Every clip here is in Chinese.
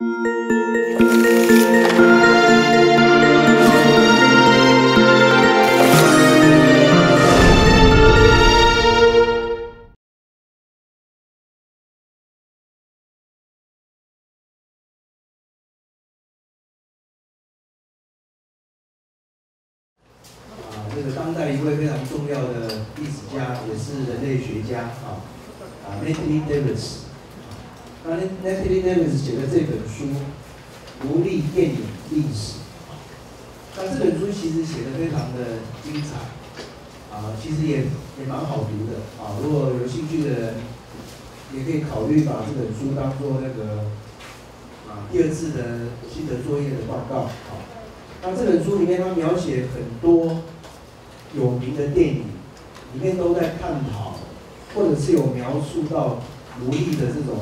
啊，描写很多有名的电影，里面都在探讨，或者是有描述到奴隶的这种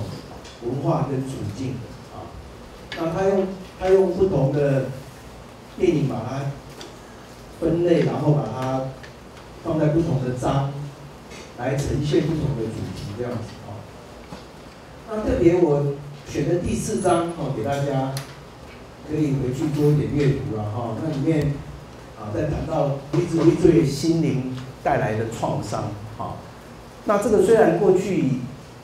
文化跟处境啊。那他用他用不同的电影把它分类，然后把它放在不同的章，来呈现不同的主题这样子啊。那特别我选的第四章哦，给大家。可以回去多一点阅读了哈，那里面啊在谈到一直为对心灵带来的创伤哈，那这个虽然过去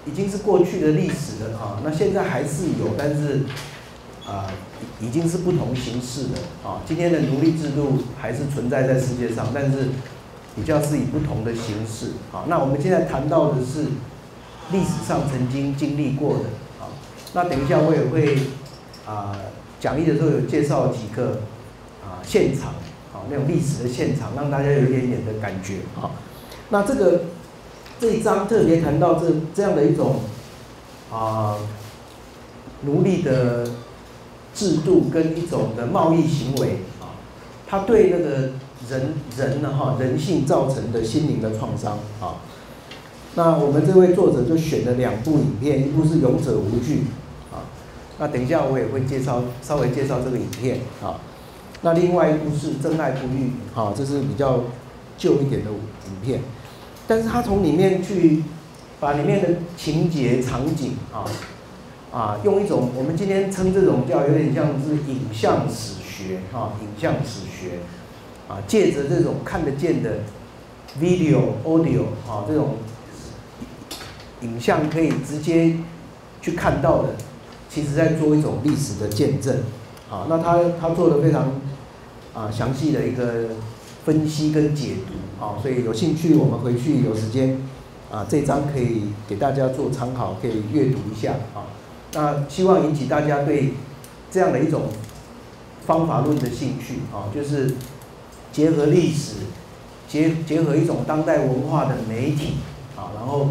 已经是过去的历史了哈，那现在还是有，但是啊已经是不同形式的啊，今天的奴隶制度还是存在在世界上，但是比较是以不同的形式啊。那我们现在谈到的是历史上曾经经历过的啊，那等一下我也会啊。讲义的时候有介绍几个啊现场，啊那种历史的现场，让大家有一点点的感觉啊。那这个这一章特别谈到这这样的一种啊奴隶的制度跟一种的贸易行为啊，它对那个人人呢哈人性造成的心灵的创伤啊。那我们这位作者就选了两部影片，一部是《勇者无惧》。那等一下我也会介绍，稍微介绍这个影片啊。那另外一部是《真爱不育》啊，这是比较旧一点的影片，但是他从里面去把里面的情节场景啊啊，用一种我们今天称这种叫有点像是影像史学哈，影像史学啊，借着这种看得见的 video audio 啊这种影像可以直接去看到的。其实在做一种历史的见证，啊，那他他做的非常啊详细的一个分析跟解读，啊，所以有兴趣我们回去有时间啊这章可以给大家做参考，可以阅读一下，啊，那希望引起大家对这样的一种方法论的兴趣，啊，就是结合历史，结结合一种当代文化的媒体，啊，然后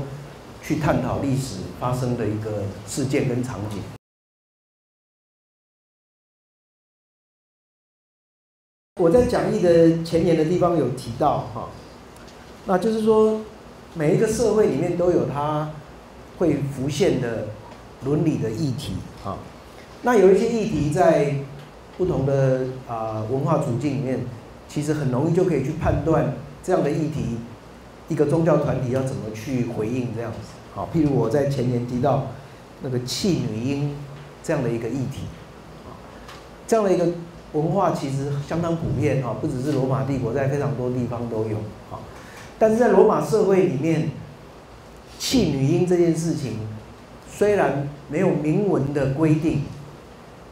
去探讨历史发生的一个事件跟场景。我在讲义的前言的地方有提到哈，那就是说每一个社会里面都有它会浮现的伦理的议题啊。那有一些议题在不同的啊文化处境里面，其实很容易就可以去判断这样的议题，一个宗教团体要怎么去回应这样子。好，譬如我在前言提到那个弃女婴这样的一个议题，这样的一个。文化其实相当普遍哈，不只是罗马帝国，在非常多地方都有哈。但是在罗马社会里面，弃女婴这件事情虽然没有明文的规定，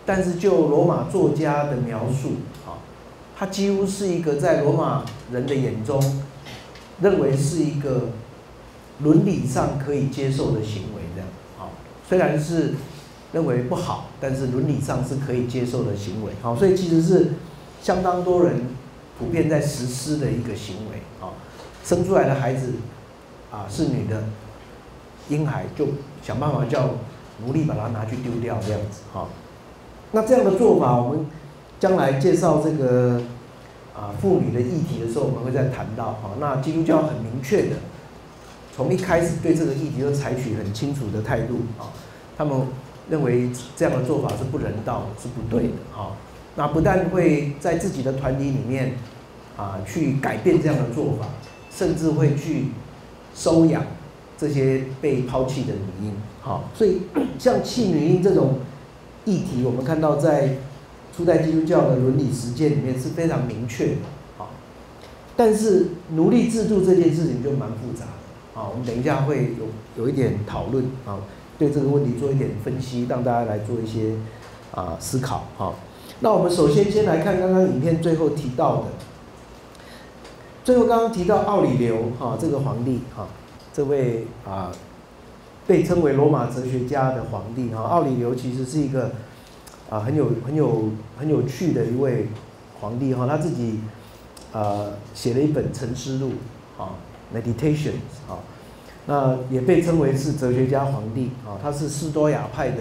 但是就罗马作家的描述啊，它几乎是一个在罗马人的眼中认为是一个伦理上可以接受的行为这样啊，虽然是。认为不好，但是伦理上是可以接受的行为，好，所以其实是相当多人普遍在实施的一个行为，啊，生出来的孩子啊是女的婴孩，就想办法叫奴隶把它拿去丢掉这样子，哈，那这样的做法，我们将来介绍这个啊妇女的议题的时候，我们会再谈到，哈，那基督教很明确的，从一开始对这个议题就采取很清楚的态度，啊，他们。认为这样的做法是不人道的，是不对的哈。那不但会在自己的团体里面啊去改变这样的做法，甚至会去收养这些被抛弃的女婴。好，所以像弃女婴这种议题，我们看到在初代基督教的伦理实践里面是非常明确的，好，但是奴隶制度这件事情就蛮复杂的，啊，我们等一下会有有一点讨论啊，对这个问题做一点分析，让大家来做一些啊思考，哈，那我们首先先来看刚刚影片最后提到的，最后刚刚提到奥里留哈这个皇帝哈，这位啊被称为罗马哲学家的皇帝哈，奥里留其实是一个。啊，很有很有很有趣的一位皇帝哈，他自己呃写了一本沉思录啊，Meditations 啊，那也被称为是哲学家皇帝啊，他是斯多亚派的，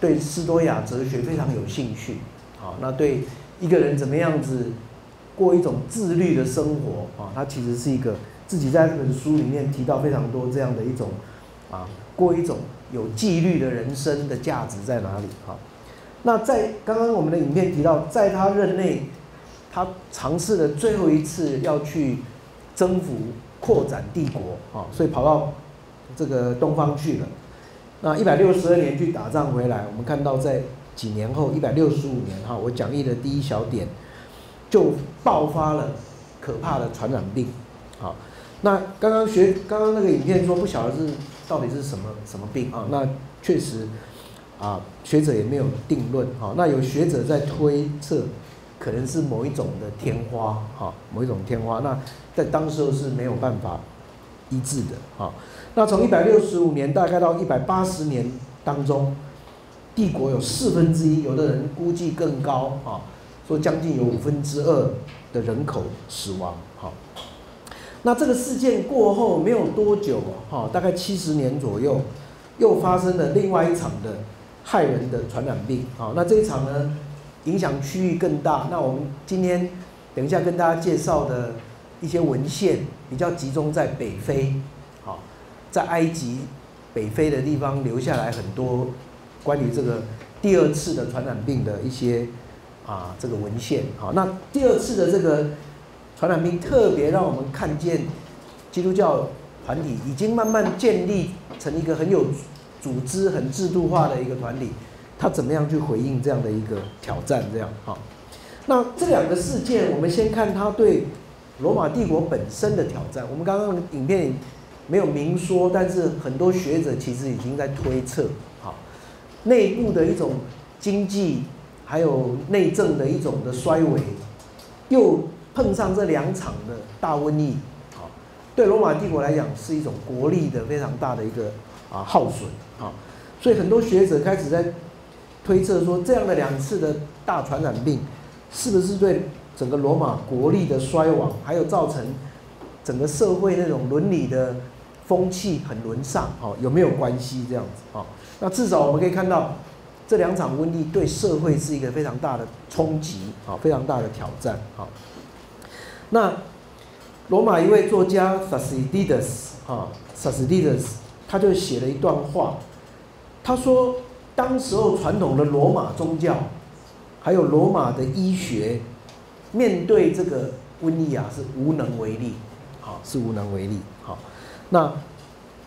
对斯多亚哲学非常有兴趣啊，那对一个人怎么样子过一种自律的生活啊，他其实是一个自己在这本书里面提到非常多这样的一种啊，过一种有纪律的人生的价值在哪里啊？那在刚刚我们的影片提到，在他任内，他尝试了最后一次要去征服、扩展帝国啊，所以跑到这个东方去了。那一百六十二年去打仗回来，我们看到在几年后，一百六十五年哈，我讲义的第一小点就爆发了可怕的传染病。好，那刚刚学刚刚那个影片说不晓得是到底是什么什么病啊？那确实。啊，学者也没有定论哈。那有学者在推测，可能是某一种的天花哈，某一种天花。那在当时候是没有办法医治的哈。那从一百六十五年大概到一百八十年当中，帝国有四分之一，有的人估计更高哈，说将近有五分之二的人口死亡哈。那这个事件过后没有多久哈，大概七十年左右，又发生了另外一场的。害人的传染病，好，那这一场呢，影响区域更大。那我们今天等一下跟大家介绍的一些文献，比较集中在北非，好，在埃及北非的地方留下来很多关于这个第二次的传染病的一些啊这个文献，好，那第二次的这个传染病特别让我们看见基督教团体已经慢慢建立成一个很有。组织很制度化的一个团体，他怎么样去回应这样的一个挑战？这样哈，那这两个事件，我们先看他对罗马帝国本身的挑战。我们刚刚影片没有明说，但是很多学者其实已经在推测，哈，内部的一种经济还有内政的一种的衰微，又碰上这两场的大瘟疫，好，对罗马帝国来讲是一种国力的非常大的一个啊耗损。啊，所以很多学者开始在推测说，这样的两次的大传染病，是不是对整个罗马国力的衰亡，还有造成整个社会那种伦理的风气很沦丧，哦，有没有关系？这样子，啊，那至少我们可以看到，这两场瘟疫对社会是一个非常大的冲击，啊，非常大的挑战，啊。那罗马一位作家 s a s d i d u s 啊 s a s d i d u s 他就写了一段话。他说：“当时候传统的罗马宗教，还有罗马的医学，面对这个瘟疫啊，是无能为力，好，是无能为力。好，那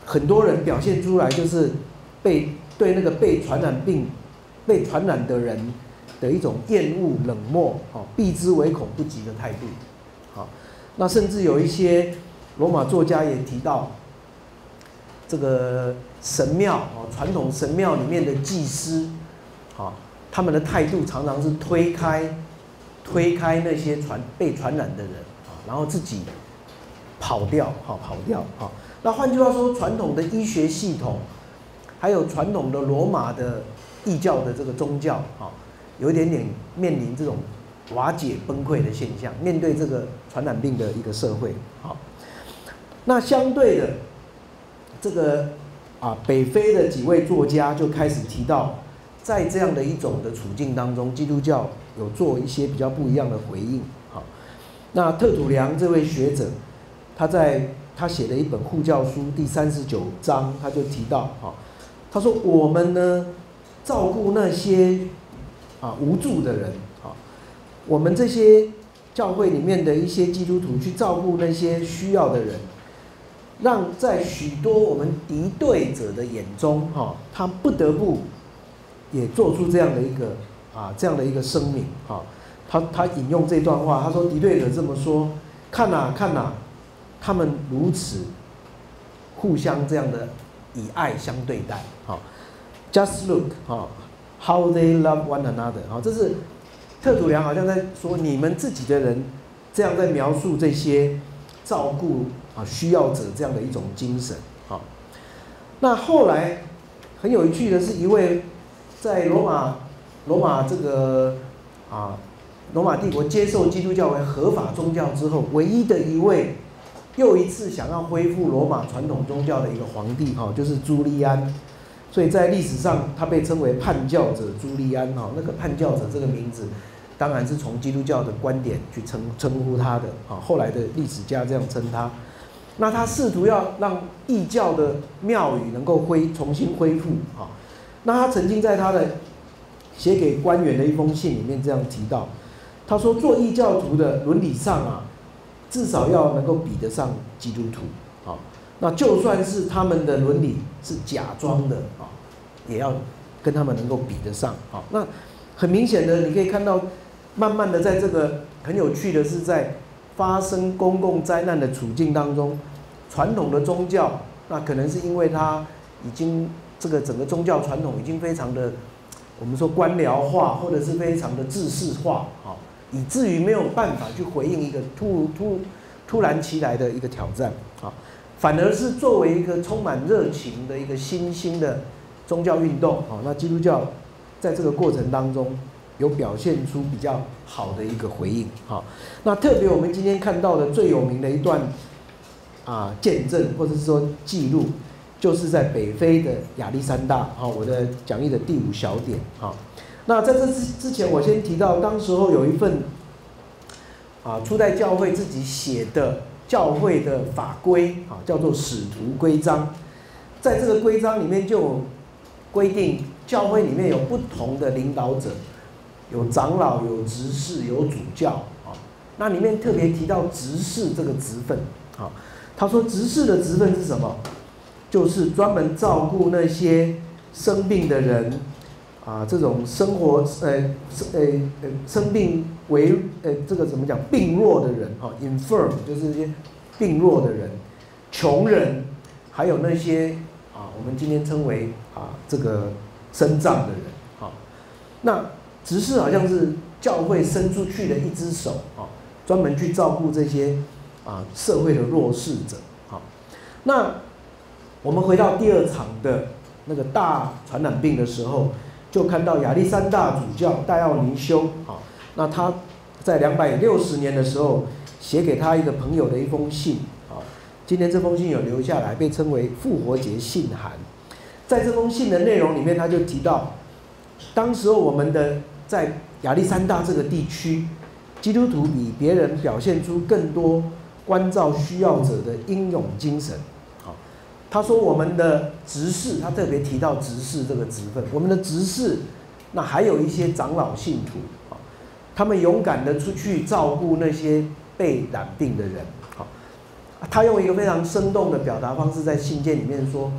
很多人表现出来就是被对那个被传染病、被传染的人的一种厌恶、冷漠，好，避之唯恐不及的态度。好，那甚至有一些罗马作家也提到。”这个神庙哦，传统神庙里面的祭司，啊，他们的态度常常是推开、推开那些传被传染的人啊，然后自己跑掉，哈，跑掉，哈。那换句话说，传统的医学系统，还有传统的罗马的异教的这个宗教，啊，有一点点面临这种瓦解崩溃的现象。面对这个传染病的一个社会，好，那相对的。这个啊，北非的几位作家就开始提到，在这样的一种的处境当中，基督教有做一些比较不一样的回应。好，那特土良这位学者，他在他写的一本护教书第三十九章，他就提到，哈，他说我们呢，照顾那些啊无助的人，啊，我们这些教会里面的一些基督徒去照顾那些需要的人。让在许多我们敌对者的眼中，哈，他不得不也做出这样的一个啊这样的一个声明哈，他他引用这段话，他说敌对者这么说，看呐看呐，他们如此互相这样的以爱相对待，好，just look 哈，how they love one another，好，这是特土良好像在说你们自己的人这样在描述这些照顾啊需要者这样的一种精神，啊，那后来。很有趣的是，一位在罗马罗马这个啊罗马帝国接受基督教为合法宗教之后，唯一的一位又一次想要恢复罗马传统宗教的一个皇帝哈，就是朱利安。所以在历史上，他被称为叛教者朱利安哈。那个叛教者这个名字，当然是从基督教的观点去称称呼他的啊。后来的历史家这样称他。那他试图要让异教的庙宇能够恢重新恢复啊。那他曾经在他的写给官员的一封信里面这样提到，他说做异教徒的伦理上啊，至少要能够比得上基督徒啊。那就算是他们的伦理是假装的啊，也要跟他们能够比得上啊。那很明显的，你可以看到，慢慢的在这个很有趣的是在发生公共灾难的处境当中。传统的宗教，那可能是因为它已经这个整个宗教传统已经非常的，我们说官僚化，或者是非常的制式化，啊，以至于没有办法去回应一个突突突然其来的一个挑战，啊，反而是作为一个充满热情的一个新兴的宗教运动，啊，那基督教在这个过程当中有表现出比较好的一个回应，啊，那特别我们今天看到的最有名的一段。啊，见证或者是说记录，就是在北非的亚历山大啊，我的讲义的第五小点啊。那在这之之前，我先提到，当时候有一份啊初代教会自己写的教会的法规啊，叫做使徒规章。在这个规章里面就规定，教会里面有不同的领导者，有长老、有执事、有主教啊。那里面特别提到执事这个职分啊。他说：“执事的职分是什么？就是专门照顾那些生病的人，啊，这种生活，呃，呃，呃，生病为，呃，这个怎么讲？病弱的人，啊，infirm，就是些病弱的人，穷人，还有那些啊，我们今天称为啊，这个身障的人，啊，那执事好像是教会伸出去的一只手，啊，专门去照顾这些。”啊，社会的弱势者，好，那我们回到第二场的那个大传染病的时候，就看到亚历山大主教戴奥尼修，啊，那他在两百六十年的时候写给他一个朋友的一封信，啊，今天这封信有留下来，被称为复活节信函。在这封信的内容里面，他就提到，当时候我们的在亚历山大这个地区，基督徒比别人表现出更多。关照需要者的英勇精神，好，他说我们的执事，他特别提到执事这个职分，我们的执事，那还有一些长老信徒，他们勇敢的出去照顾那些被染病的人，好，他用一个非常生动的表达方式在信件里面说，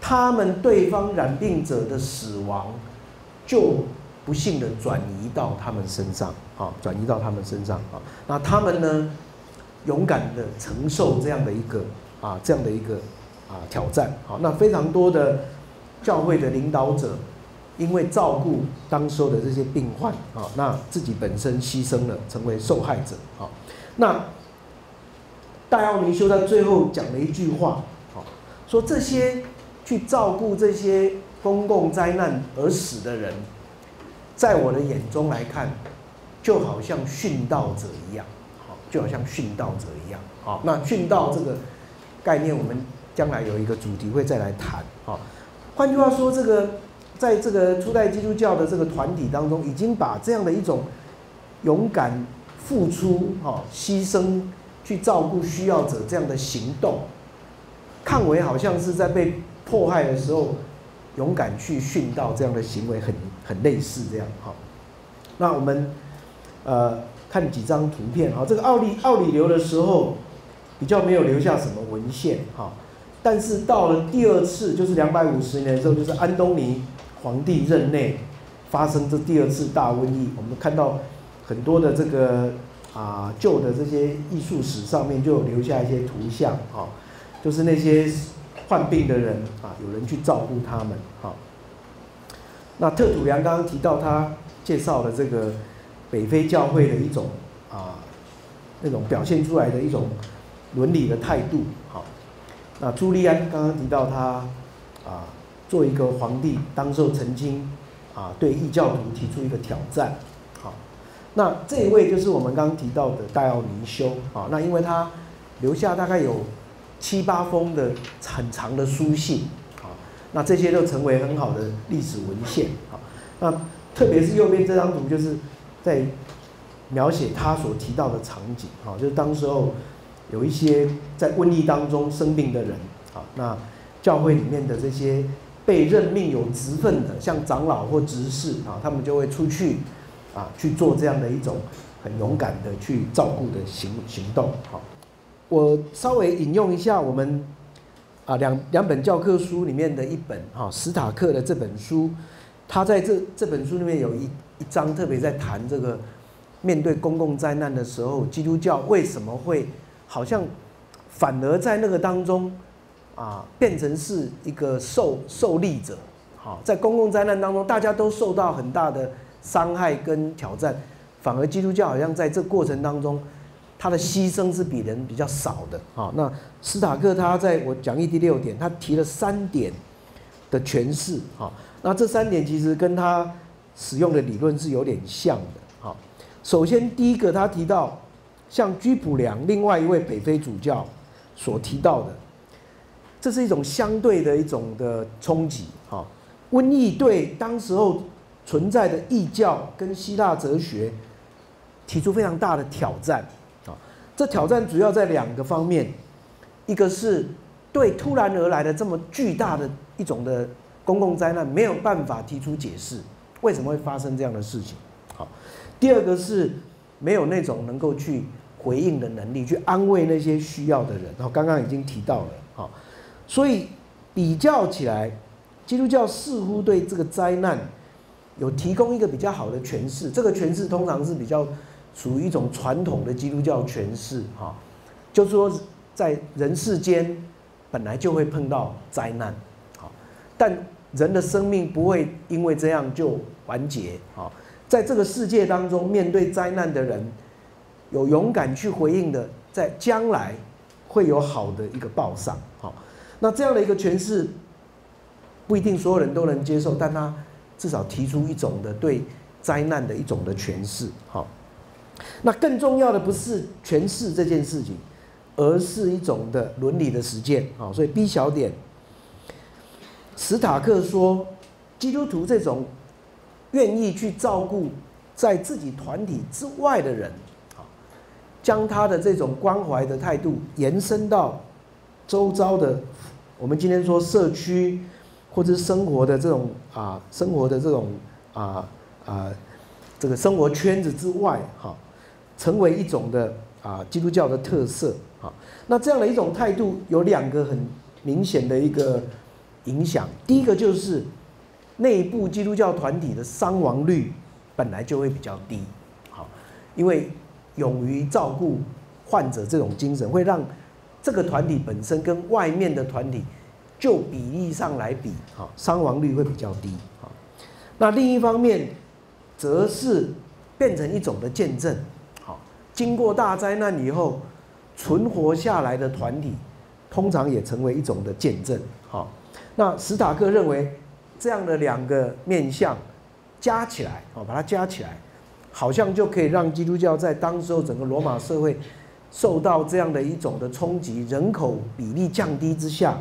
他们对方染病者的死亡，就不幸的转移到他们身上，啊，转移到他们身上，啊，那他们呢？勇敢的承受这样的一个啊，这样的一个啊挑战，好，那非常多的教会的领导者，因为照顾当时候的这些病患啊，那自己本身牺牲了，成为受害者，好，那戴奥尼修在最后讲了一句话，好，说这些去照顾这些公共灾难而死的人，在我的眼中来看，就好像殉道者一样。好就好像殉道者一样，好，那殉道这个概念，我们将来有一个主题会再来谈，好。换句话说，这个在这个初代基督教的这个团体当中，已经把这样的一种勇敢付出、哈牺牲去照顾需要者这样的行动，看为好像是在被迫害的时候勇敢去殉道这样的行为，很很类似这样，哈。那我们呃。看几张图片哈，这个奥利奥里留的时候比较没有留下什么文献哈，但是到了第二次就是两百五十年的时候，就是安东尼皇帝任内发生这第二次大瘟疫，我们看到很多的这个啊旧的这些艺术史上面就有留下一些图像啊，就是那些患病的人啊，有人去照顾他们哈。那特土良刚刚提到他介绍的这个北非教会的一种啊那种表现出来的一种伦理的态度，好。那朱利安刚刚提到他啊。做一个皇帝，当时候曾经啊对异教徒提出一个挑战，好，那这一位就是我们刚刚提到的戴奥尼修啊，那因为他留下大概有七八封的很长的书信啊，那这些都成为很好的历史文献啊，那特别是右边这张图就是在描写他所提到的场景啊，就是当时候有一些在瘟疫当中生病的人啊，那教会里面的这些。被任命有职分的，像长老或执事啊，他们就会出去啊去做这样的一种很勇敢的去照顾的行行动。好，我稍微引用一下我们啊两两本教科书里面的一本哈史塔克的这本书，他在这这本书里面有一一章特别在谈这个面对公共灾难的时候，基督教为什么会好像反而在那个当中。啊，变成是一个受受力者，好，在公共灾难当中，大家都受到很大的伤害跟挑战，反而基督教好像在这过程当中，他的牺牲是比人比较少的。好，那斯塔克他在我讲义第六点，他提了三点的诠释，好，那这三点其实跟他使用的理论是有点像的。好，首先第一个他提到，像居普良另外一位北非主教所提到的。这是一种相对的一种的冲击，哈，瘟疫对当时候存在的异教跟希腊哲学提出非常大的挑战，这挑战主要在两个方面，一个是对突然而来的这么巨大的一种的公共灾难没有办法提出解释，为什么会发生这样的事情，好，第二个是没有那种能够去回应的能力，去安慰那些需要的人，然后刚刚已经提到了，好。所以比较起来，基督教似乎对这个灾难有提供一个比较好的诠释。这个诠释通常是比较属于一种传统的基督教诠释，哈，就是说在人世间本来就会碰到灾难，好，但人的生命不会因为这样就完结，啊，在这个世界当中，面对灾难的人有勇敢去回应的，在将来会有好的一个报赏，好。那这样的一个诠释不一定所有人都能接受，但他至少提出一种的对灾难的一种的诠释。好，那更重要的不是诠释这件事情，而是一种的伦理的实践。好，所以 B 小点，史塔克说，基督徒这种愿意去照顾在自己团体之外的人，啊，将他的这种关怀的态度延伸到周遭的。我们今天说社区或者是生活的这种啊，生活的这种啊啊，这个生活圈子之外，哈，成为一种的啊基督教的特色啊。那这样的一种态度有两个很明显的一个影响。第一个就是内部基督教团体的伤亡率本来就会比较低，好，因为勇于照顾患者这种精神会让。这个团体本身跟外面的团体，就比例上来比，哈，伤亡率会比较低，哈。那另一方面，则是变成一种的见证，经过大灾难以后，存活下来的团体，通常也成为一种的见证，好。那史塔克认为，这样的两个面相加起来，哦，把它加起来，好像就可以让基督教在当时候整个罗马社会。受到这样的一种的冲击，人口比例降低之下，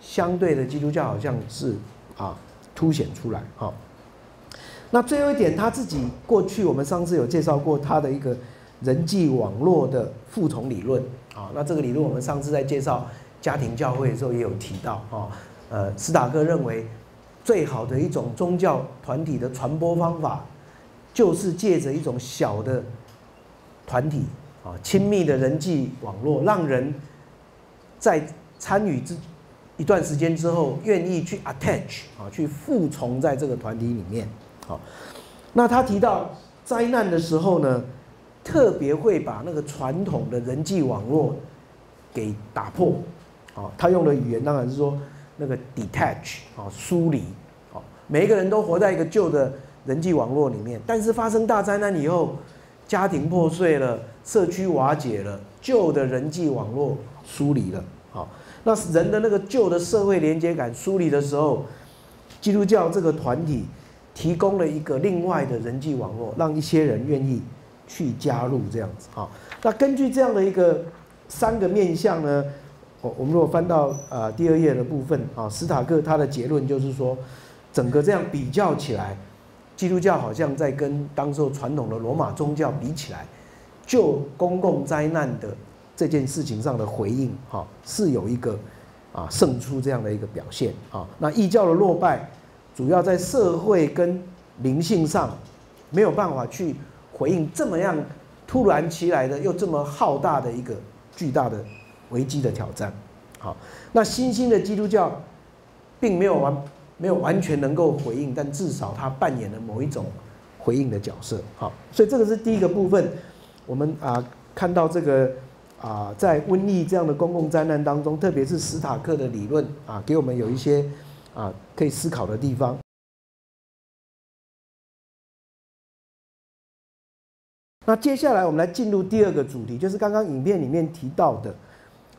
相对的基督教好像是啊凸显出来。好，那最后一点，他自己过去我们上次有介绍过他的一个人际网络的复从理论。啊，那这个理论我们上次在介绍家庭教会的时候也有提到。啊，呃，斯塔克认为最好的一种宗教团体的传播方法，就是借着一种小的团体。啊，亲密的人际网络让人在参与之一段时间之后，愿意去 attach 啊，去服从在这个团体里面。好，那他提到灾难的时候呢，特别会把那个传统的人际网络给打破。好，他用的语言当然是说那个 detach 啊，疏离。好，每一个人都活在一个旧的人际网络里面，但是发生大灾难以后，家庭破碎了，社区瓦解了，旧的人际网络疏离了。好。那人的那个旧的社会连接感疏离的时候，基督教这个团体提供了一个另外的人际网络，让一些人愿意去加入这样子啊。那根据这样的一个三个面向呢，我我们如果翻到啊第二页的部分啊，斯塔克他的结论就是说，整个这样比较起来，基督教好像在跟当时传统的罗马宗教比起来，就公共灾难的。这件事情上的回应，哈，是有一个啊胜出这样的一个表现啊。那异教的落败，主要在社会跟灵性上没有办法去回应这么样突然其来的又这么浩大的一个巨大的危机的挑战。好，那新兴的基督教并没有完没有完全能够回应，但至少它扮演了某一种回应的角色。好，所以这个是第一个部分，我们啊看到这个。啊，在瘟疫这样的公共灾难当中，特别是史塔克的理论啊，给我们有一些啊可以思考的地方。那接下来我们来进入第二个主题，就是刚刚影片里面提到的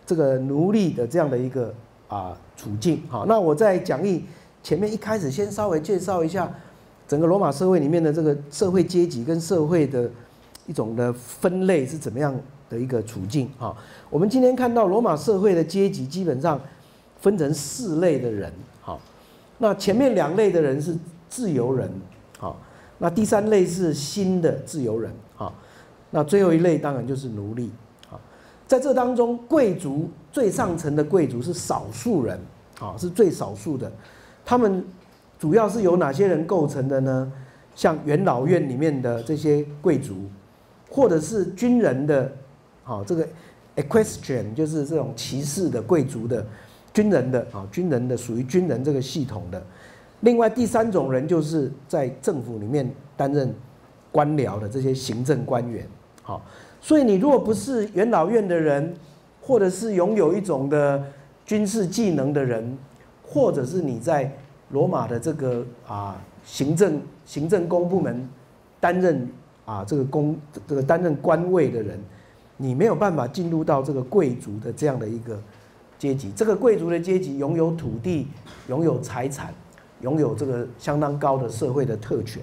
这个奴隶的这样的一个啊处境。好，那我在讲义前面一开始先稍微介绍一下整个罗马社会里面的这个社会阶级跟社会的一种的分类是怎么样。的一个处境啊，我们今天看到罗马社会的阶级基本上分成四类的人，好，那前面两类的人是自由人，好，那第三类是新的自由人，那最后一类当然就是奴隶，好，在这当中，贵族最上层的贵族是少数人，啊，是最少数的，他们主要是由哪些人构成的呢？像元老院里面的这些贵族，或者是军人的。好，这个 equestrian 就是这种骑士的贵族的军人的啊，军人的属于军人这个系统的。另外第三种人就是在政府里面担任官僚的这些行政官员。好，所以你如果不是元老院的人，或者是拥有一种的军事技能的人，或者是你在罗马的这个啊行政行政公部门担任啊这个公这个担任官位的人。你没有办法进入到这个贵族的这样的一个阶级，这个贵族的阶级拥有土地、拥有财产、拥有这个相当高的社会的特权。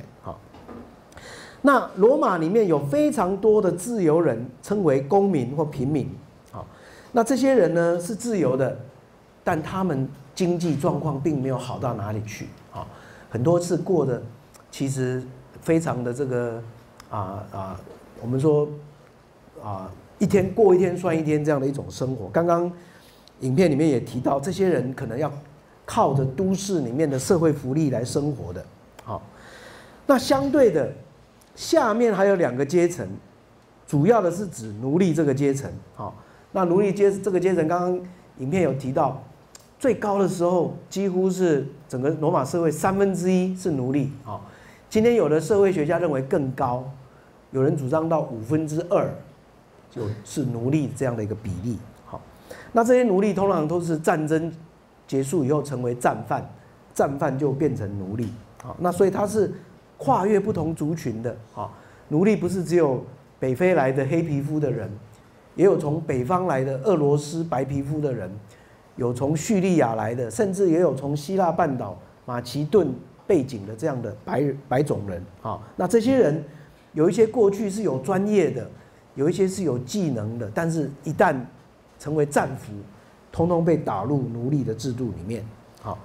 那罗马里面有非常多的自由人，称为公民或平民。好，那这些人呢是自由的，但他们经济状况并没有好到哪里去。啊，很多次过的其实非常的这个啊啊，我们说。啊，一天过一天算一天这样的一种生活。刚刚影片里面也提到，这些人可能要靠着都市里面的社会福利来生活的。好，那相对的，下面还有两个阶层，主要的是指奴隶这个阶层。好，那奴隶阶这个阶层，刚刚影片有提到，最高的时候几乎是整个罗马社会三分之一是奴隶。好，今天有的社会学家认为更高，有人主张到五分之二。就是奴隶这样的一个比例，好，那这些奴隶通常都是战争结束以后成为战犯，战犯就变成奴隶，好，那所以它是跨越不同族群的，啊，奴隶不是只有北非来的黑皮肤的人，也有从北方来的俄罗斯白皮肤的人，有从叙利亚来的，甚至也有从希腊半岛马其顿背景的这样的白白种人，啊，那这些人有一些过去是有专业的。有一些是有技能的，但是一旦成为战俘，通通被打入奴隶的制度里面。好，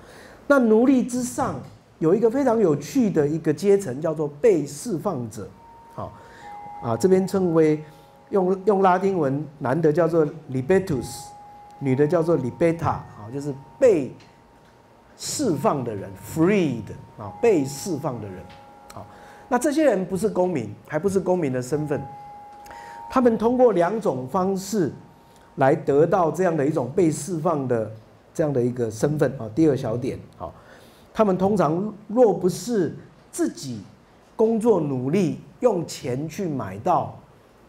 那奴隶之上有一个非常有趣的一个阶层，叫做被释放者。好，啊，这边称为用用拉丁文，男的叫做 libetus，女的叫做 libeta，啊，就是被释放的人，freed，啊，被释放的人。好，那这些人不是公民，还不是公民的身份。他们通过两种方式来得到这样的一种被释放的这样的一个身份啊。第二小点，好，他们通常若不是自己工作努力用钱去买到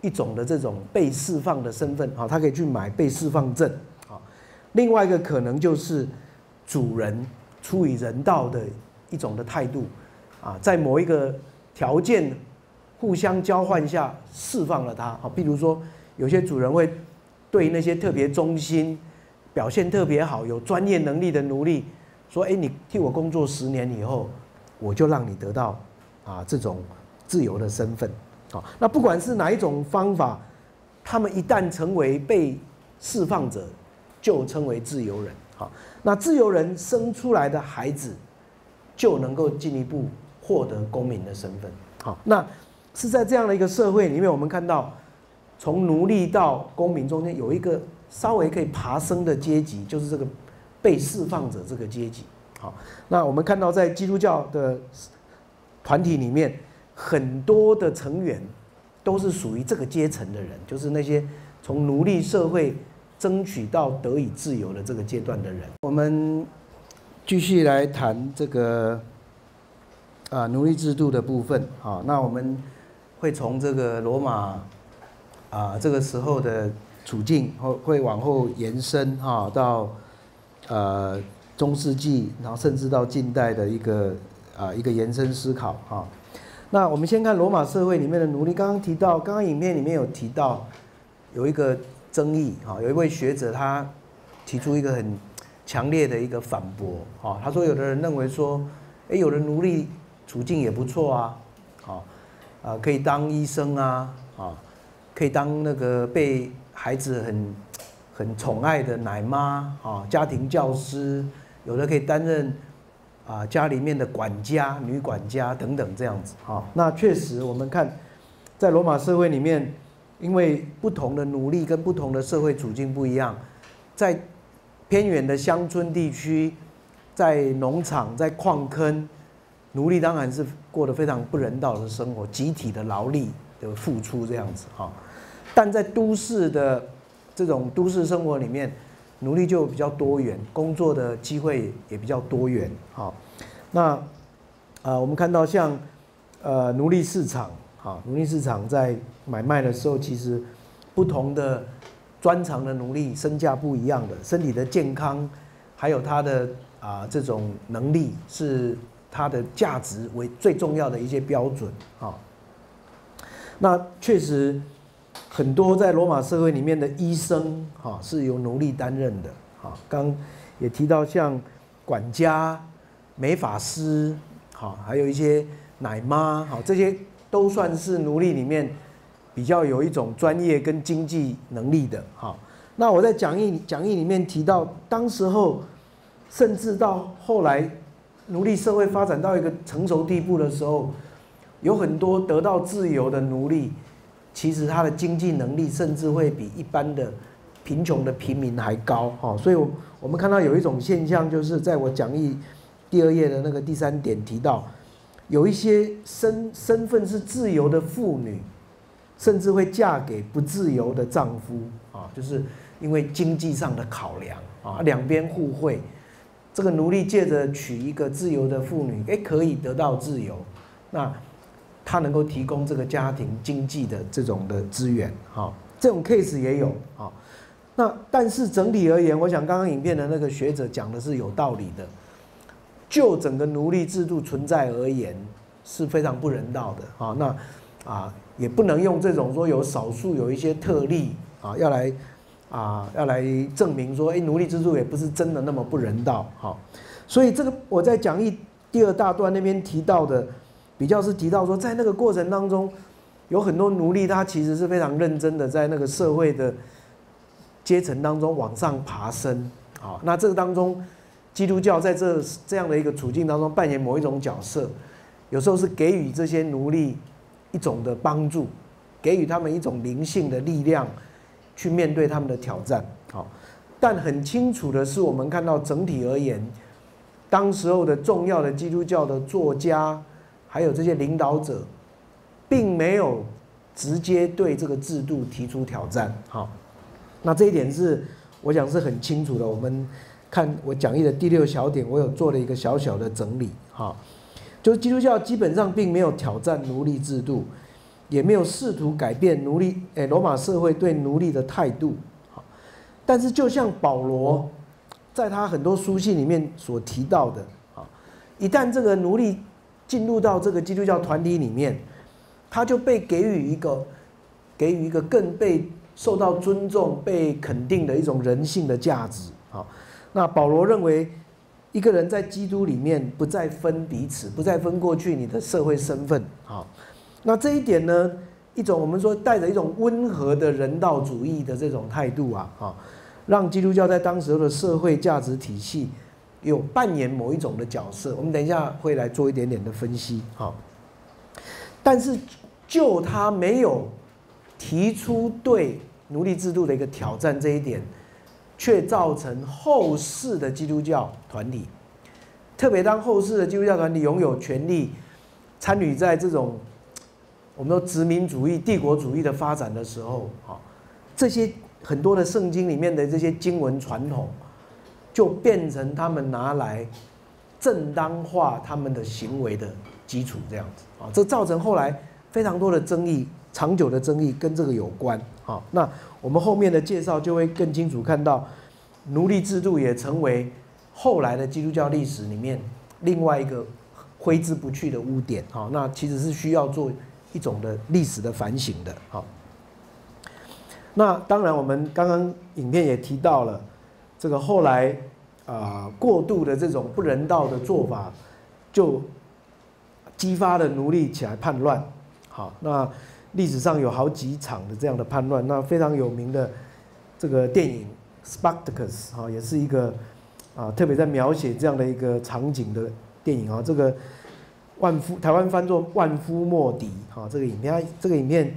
一种的这种被释放的身份，好，他可以去买被释放证，好。另外一个可能就是主人出于人道的一种的态度，啊，在某一个条件互相交换下释放了他，好，比如说有些主人会。对那些特别忠心、表现特别好、有专业能力的奴隶，说：“哎，你替我工作十年以后，我就让你得到啊这种自由的身份。”好，那不管是哪一种方法，他们一旦成为被释放者，就称为自由人。好，那自由人生出来的孩子就能够进一步获得公民的身份。好，那是在这样的一个社会里面，我们看到。从奴隶到公民中间有一个稍微可以爬升的阶级，就是这个被释放者这个阶级。好，那我们看到在基督教的团体里面，很多的成员都是属于这个阶层的人，就是那些从奴隶社会争取到得以自由的这个阶段的人。我们继续来谈这个啊奴隶制度的部分。好，那我们会从这个罗马。啊，这个时候的处境会会往后延伸啊，到呃中世纪，然后甚至到近代的一个啊一个延伸思考哈。那我们先看罗马社会里面的奴隶，刚刚提到，刚刚影片里面有提到有一个争议哈，有一位学者他提出一个很强烈的一个反驳哈，他说有的人认为说，哎，有的奴隶处境也不错啊，啊啊可以当医生啊啊。可以当那个被孩子很很宠爱的奶妈啊，家庭教师，有的可以担任啊家里面的管家、女管家等等这样子啊。那确实，我们看在罗马社会里面，因为不同的奴隶跟不同的社会处境不一样，在偏远的乡村地区，在农场、在矿坑，奴隶当然是过得非常不人道的生活，集体的劳力的付出这样子哈。但在都市的这种都市生活里面，奴隶就比较多元，工作的机会也比较多元。好，那啊，我们看到像呃奴隶市场，哈，奴隶市场在买卖的时候，其实不同的专长的奴隶身价不一样的，身体的健康，还有他的啊这种能力，是他的价值为最重要的一些标准。啊，那确实。很多在罗马社会里面的医生，哈，是由奴隶担任的，哈。刚也提到像管家、美法师，哈，还有一些奶妈，哈，这些都算是奴隶里面比较有一种专业跟经济能力的，哈。那我在讲义讲义里面提到，当时候甚至到后来奴隶社会发展到一个成熟地步的时候，有很多得到自由的奴隶。其实他的经济能力甚至会比一般的贫穷的平民还高哈，所以，我们看到有一种现象，就是在我讲义第二页的那个第三点提到，有一些身身份是自由的妇女，甚至会嫁给不自由的丈夫啊，就是因为经济上的考量啊，两边互惠，这个奴隶借着娶一个自由的妇女，哎，可以得到自由，那。他能够提供这个家庭经济的这种的资源，哈，这种 case 也有啊。那但是整体而言，我想刚刚影片的那个学者讲的是有道理的。就整个奴隶制度存在而言，是非常不人道的啊。那啊，也不能用这种说有少数有一些特例啊，要来啊要来证明说，哎，奴隶制度也不是真的那么不人道，哈。所以这个我在讲义第二大段那边提到的。比较是提到说，在那个过程当中，有很多奴隶，他其实是非常认真的，在那个社会的阶层当中往上爬升。好，那这个当中，基督教在这这样的一个处境当中扮演某一种角色，有时候是给予这些奴隶一种的帮助，给予他们一种灵性的力量，去面对他们的挑战。好，但很清楚的是，我们看到整体而言，当时候的重要的基督教的作家。还有这些领导者，并没有直接对这个制度提出挑战。好，那这一点是我想是很清楚的。我们看我讲义的第六小点，我有做了一个小小的整理哈，就是基督教基本上并没有挑战奴隶制度，也没有试图改变奴隶诶罗马社会对奴隶的态度，好，但是就像保罗在他很多书信里面所提到的啊，一旦这个奴隶进入到这个基督教团体里面，他就被给予一个给予一个更被受到尊重、被肯定的一种人性的价值啊。那保罗认为，一个人在基督里面不再分彼此，不再分过去你的社会身份啊。那这一点呢，一种我们说带着一种温和的人道主义的这种态度啊，啊，让基督教在当时候的社会价值体系有扮演某一种的角色。我们等一下会来做一点点的分析哈。但是就他没有提出对奴隶制度的一个挑战这一点。却造成后世的基督教团体，特别当后世的基督教团体拥有权力，参与在这种我们说殖民主义、帝国主义的发展的时候，啊，这些很多的圣经里面的这些经文传统，就变成他们拿来正当化他们的行为的基础，这样子啊，这造成后来非常多的争议，长久的争议跟这个有关，啊，那。我们后面的介绍就会更清楚看到，奴隶制度也成为后来的基督教历史里面另外一个挥之不去的污点。好，那其实是需要做一种的历史的反省的。好，那当然我们刚刚影片也提到了，这个后来啊过度的这种不人道的做法，就激发了奴隶起来叛乱。好，那。历史上有好几场的这样的叛乱，那非常有名的这个电影《Spartacus》啊，也是一个啊特别在描写这样的一个场景的电影啊。这个万夫台湾翻作《万夫莫敌》哈，这个影片这个影片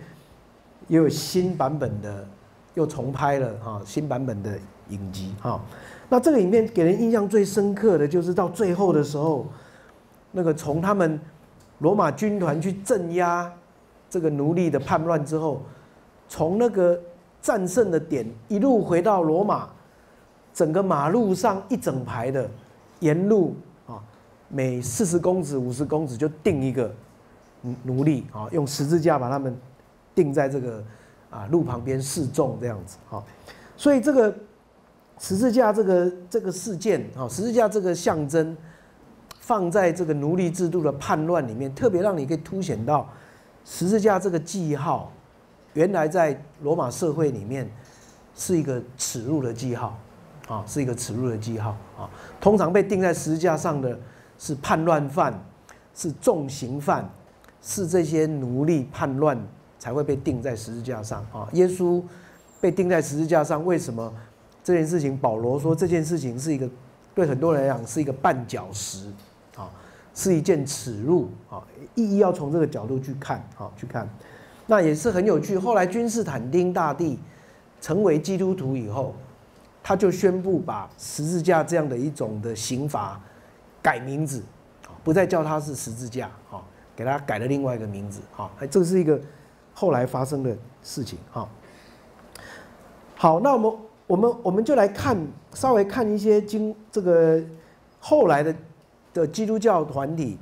也有新版本的，又重拍了哈新版本的影集哈。那这个影片给人印象最深刻的就是到最后的时候，那个从他们罗马军团去镇压。这个奴隶的叛乱之后，从那个战胜的点一路回到罗马，整个马路上一整排的沿路啊，每四十公尺、五十公尺就定一个奴隶啊，用十字架把他们钉在这个啊路旁边示众这样子啊。所以这个十字架这个这个事件啊，十字架这个象征放在这个奴隶制度的叛乱里面，特别让你可以凸显到。十字架这个记号，原来在罗马社会里面是一个耻辱的记号，啊，是一个耻辱的记号啊。通常被钉在十字架上的是叛乱犯，是重刑犯，是这些奴隶叛乱才会被钉在十字架上啊。耶稣被钉在十字架上，为什么这件事情？保罗说这件事情是一个对很多人来讲是一个绊脚石啊。是一件耻辱啊！意义要从这个角度去看啊，去看，那也是很有趣。后来君士坦丁大帝成为基督徒以后，他就宣布把十字架这样的一种的刑罚改名字啊，不再叫它是十字架啊，给他改了另外一个名字啊。哎，这是一个后来发生的事情啊。好，那我们我们我们就来看，稍微看一些经这个后来的。的基督教团体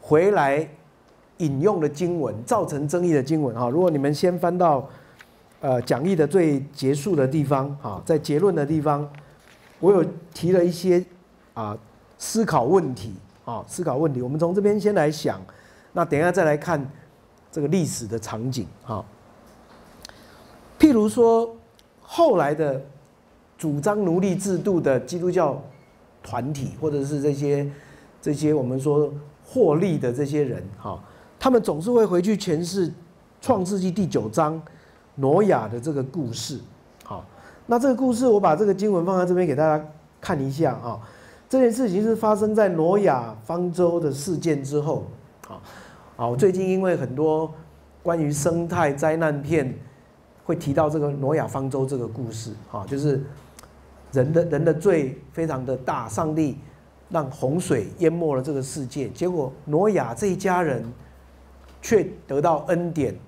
回来引用的经文，造成争议的经文啊。如果你们先翻到呃讲义的最结束的地方啊，在结论的地方，我有提了一些啊思考问题啊思考问题。我们从这边先来想，那等一下再来看这个历史的场景啊。譬如说，后来的主张奴隶制度的基督教。团体或者是这些这些我们说获利的这些人哈，他们总是会回去诠释创世纪第九章挪亚的这个故事。好，那这个故事我把这个经文放在这边给大家看一下啊。这件事情是发生在挪亚方舟的事件之后。好，好，最近因为很多关于生态灾难片会提到这个挪亚方舟这个故事啊，就是。人的人的罪非常的大，上帝让洪水淹没了这个世界，结果挪亚这一家人却得到恩典，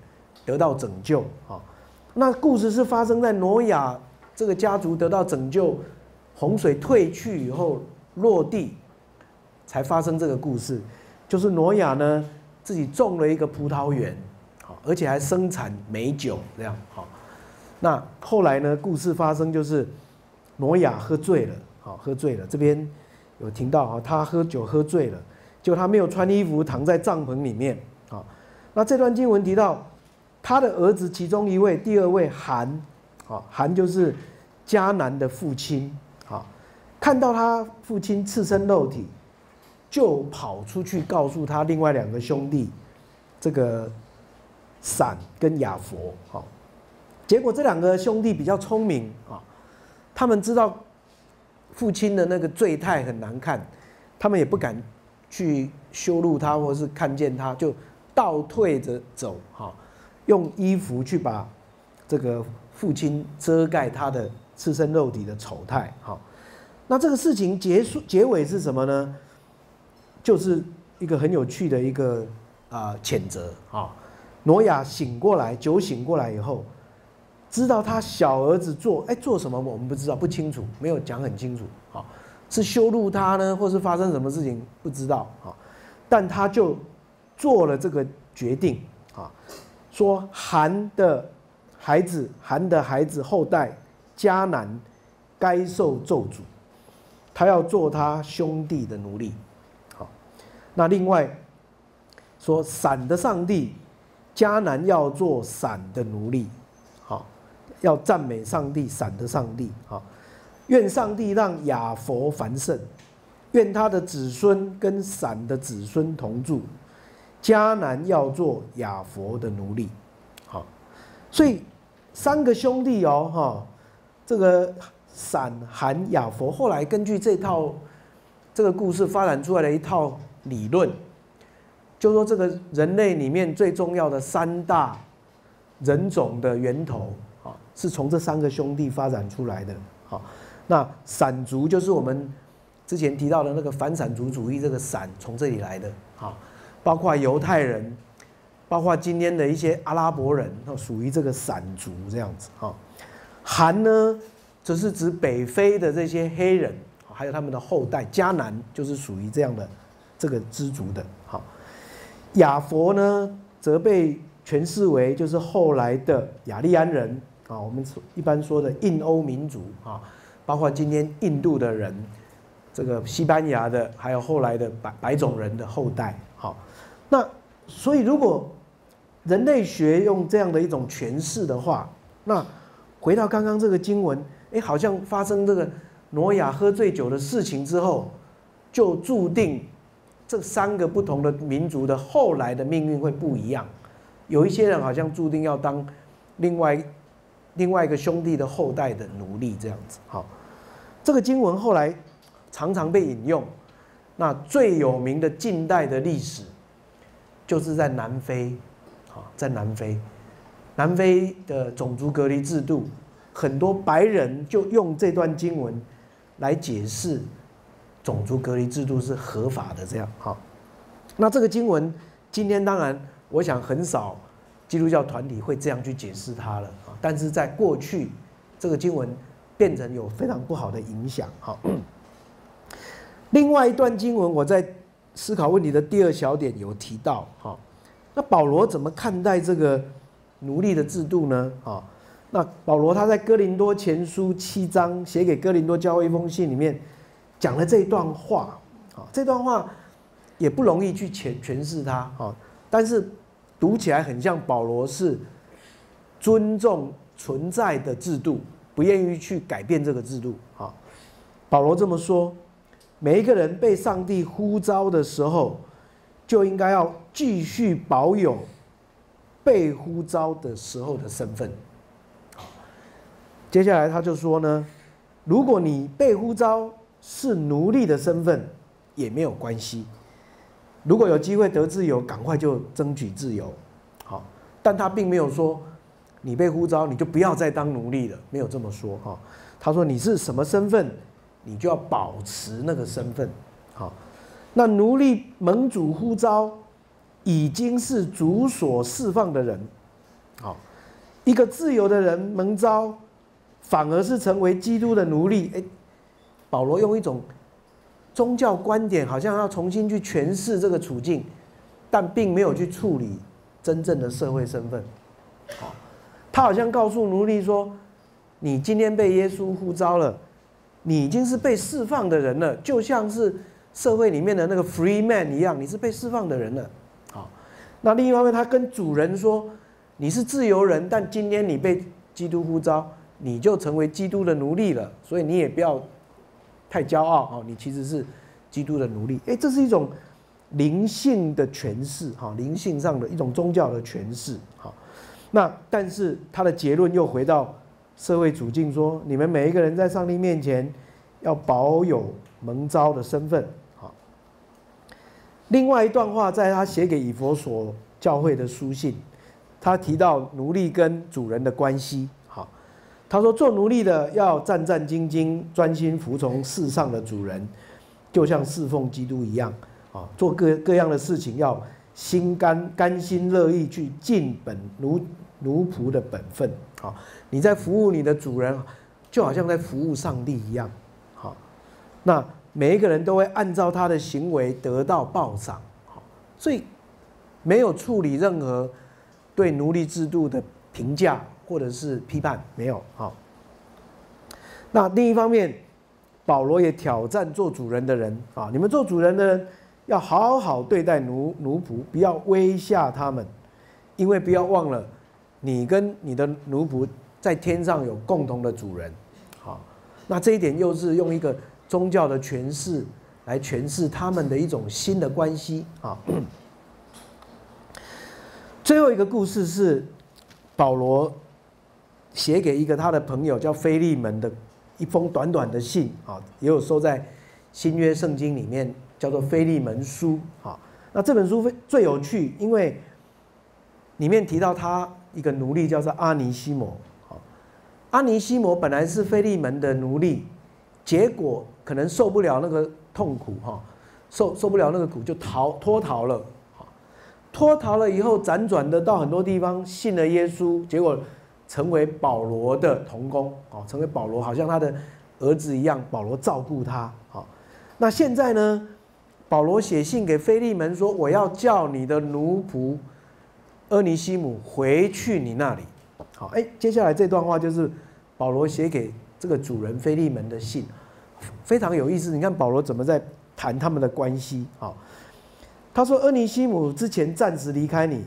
得到拯救啊。那故事是发生在挪亚这个家族得到拯救洪水退去以后落地，才发生这个故事。就是挪亚呢自己种了一个葡萄园，而且还生产美酒这样好。那后来呢，故事发生就是挪亚喝醉了，好，喝醉了。这边有听到啊，他喝酒喝醉了，就他没有穿衣服躺在帐篷里面啊。那这段经文提到他的儿子其中一位，第二位韩，啊，韩就是迦南的父亲，啊，看到他父亲赤身肉体，就跑出去告诉他另外两个兄弟，这个闪跟亚佛，哈。结果这两个兄弟比较聪明啊，他们知道父亲的那个罪态很难看，他们也不敢去羞辱他，或是看见他就倒退着走哈，用衣服去把这个父亲遮盖他的赤身肉体的丑态哈。那这个事情结束结尾是什么呢？就是一个很有趣的一个啊谴责啊。挪亚醒过来，酒醒过来以后。知道他小儿子做哎做什么我们不知道不清楚没有讲很清楚啊是羞辱他呢或是发生什么事情不知道啊但他就做了这个决定啊说韩的孩子韩的孩子后代迦南该受咒诅，他要做他兄弟的奴隶好那另外说闪的上帝迦南要做闪的奴隶。好要赞美上帝，闪的上帝啊！愿上帝让亚佛繁盛，愿他的子孙跟闪的子孙同住。迦南要做亚佛的奴隶，好，所以三个兄弟哦，哈，这个闪、韩、亚佛，后来根据这套这个故事发展出来的一套理论，就说这个人类里面最重要的三大人种的源头啊。是从这三个兄弟发展出来的。好，那散族就是我们之前提到的那个反散族主义，这个散从这里来的。好，包括犹太人，包括今天的一些阿拉伯人，都属于这个散族这样子。哈，韩呢，则是指北非的这些黑人，还有他们的后代迦南，就是属于这样的这个支族的。好，亚佛呢，则被诠释为就是后来的雅利安人。啊，我们一般说的印欧民族啊，包括今天印度的人，这个西班牙的，还有后来的白白种人的后代。好，那所以如果人类学用这样的一种诠释的话，那回到刚刚这个经文，哎，好像发生这个挪亚喝醉酒的事情之后，就注定这三个不同的民族的后来的命运会不一样。有一些人好像注定要当另外。另外一个兄弟的后代的奴隶这样子，好，这个经文后来常常被引用。那最有名的近代的历史，就是在南非，好，在南非，南非的种族隔离制度，很多白人就用这段经文来解释种族隔离制度是合法的这样，好。那这个经文今天当然，我想很少。基督教团体会这样去解释它了啊，但是在过去，这个经文变成有非常不好的影响。好，另外一段经文，我在思考问题的第二小点有提到，哈，那保罗怎么看待这个奴隶的制度呢？啊，那保罗他在哥林多前书七章写给哥林多教会一封信里面讲了这一段话，啊，这段话也不容易去诠诠释它，啊，但是。读起来很像保罗是尊重存在的制度，不愿意去改变这个制度。啊，保罗这么说：每一个人被上帝呼召的时候，就应该要继续保有被呼召的时候的身份。接下来他就说呢：如果你被呼召是奴隶的身份，也没有关系。如果有机会得自由，赶快就争取自由，好。但他并没有说你被呼召，你就不要再当奴隶了，没有这么说哈。他说你是什么身份，你就要保持那个身份，好。那奴隶盟主呼召，已经是主所释放的人，好。一个自由的人蒙召，反而是成为基督的奴隶，哎，保罗用一种宗教观点，好像要重新去诠释这个处境，但并没有去处理真正的社会身份。好，他好像告诉奴隶说：“你今天被耶稣呼召了，你已经是被释放的人了，就像是社会里面的那个 free man 一样，你是被释放的人了。”好，那另一方面，他跟主人说：“你是自由人，但今天你被基督呼召，你就成为基督的奴隶了，所以你也不要太骄傲哦，你其实是基督的奴隶。”哎，这是一种灵性的诠释，哈，灵性上的一种宗教的诠释，哈。那但是他的结论又回到社会处境，说你们每一个人在上帝面前要保有蒙召的身份。哈，另外一段话，在他写给以佛所教会的书信，他提到奴隶跟主人的关系。他说做奴隶的要战战兢兢，专心服从世上的主人，就像侍奉基督一样。啊，做各各样的事情要心甘甘心乐意去尽本奴。奴仆的本分，啊，你在服务你的主人，就好像在服务上帝一样，好，那每一个人都会按照他的行为得到报赏，好，所以没有处理任何对奴隶制度的评价或者是批判，没有，好。那另一方面，保罗也挑战做主人的人啊，你们做主人的人要好好对待奴奴仆，不要威吓他们，因为不要忘了。你跟你的奴仆在天上有共同的主人，好，那这一点又是用一个宗教的诠释来诠释他们的一种新的关系啊。最后一个故事是保罗写给一个他的朋友叫菲利门的一封短短的信啊，也有收在新约圣经里面，叫做《菲利门书》啊。那这本书最最有趣，因为里面提到他。一个奴隶叫做阿尼西摩，啊，阿尼西摩本来是菲利门的奴隶，结果可能受不了那个痛苦，哈，受受不了那个苦就逃脱逃了，脱逃了以后辗转的到很多地方信了耶稣，结果成为保罗的童工，哦，成为保罗好像他的儿子一样，保罗照顾他，好，那现在呢，保罗写信给菲利门说，我要叫你的奴仆。阿尼西姆回去你那里，好，哎，接下来这段话就是保罗写给这个主人菲利门的信，非常有意思。你看保罗怎么在谈他们的关系啊？他说：“阿尼西姆之前暂时离开你，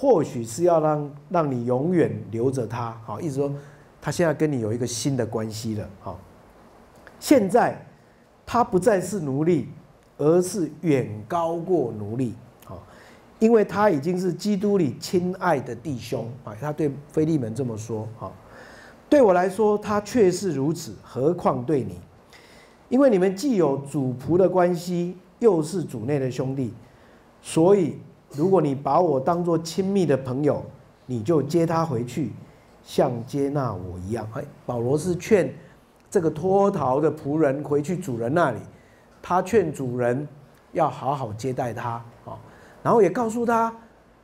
或许是要让让你永远留着他，好，意思说他现在跟你有一个新的关系了，好。现在他不再是奴隶，而是远高过奴隶。”好因为他已经是基督里亲爱的弟兄啊，他对菲利门这么说啊。对我来说，他确是如此，何况对你？因为你们既有主仆的关系，又是主内的兄弟，所以如果你把我当做亲密的朋友，你就接他回去，像接纳我一样。哎，保罗是劝这个脱逃的仆人回去主人那里，他劝主人要好好接待他啊。然后也告诉他，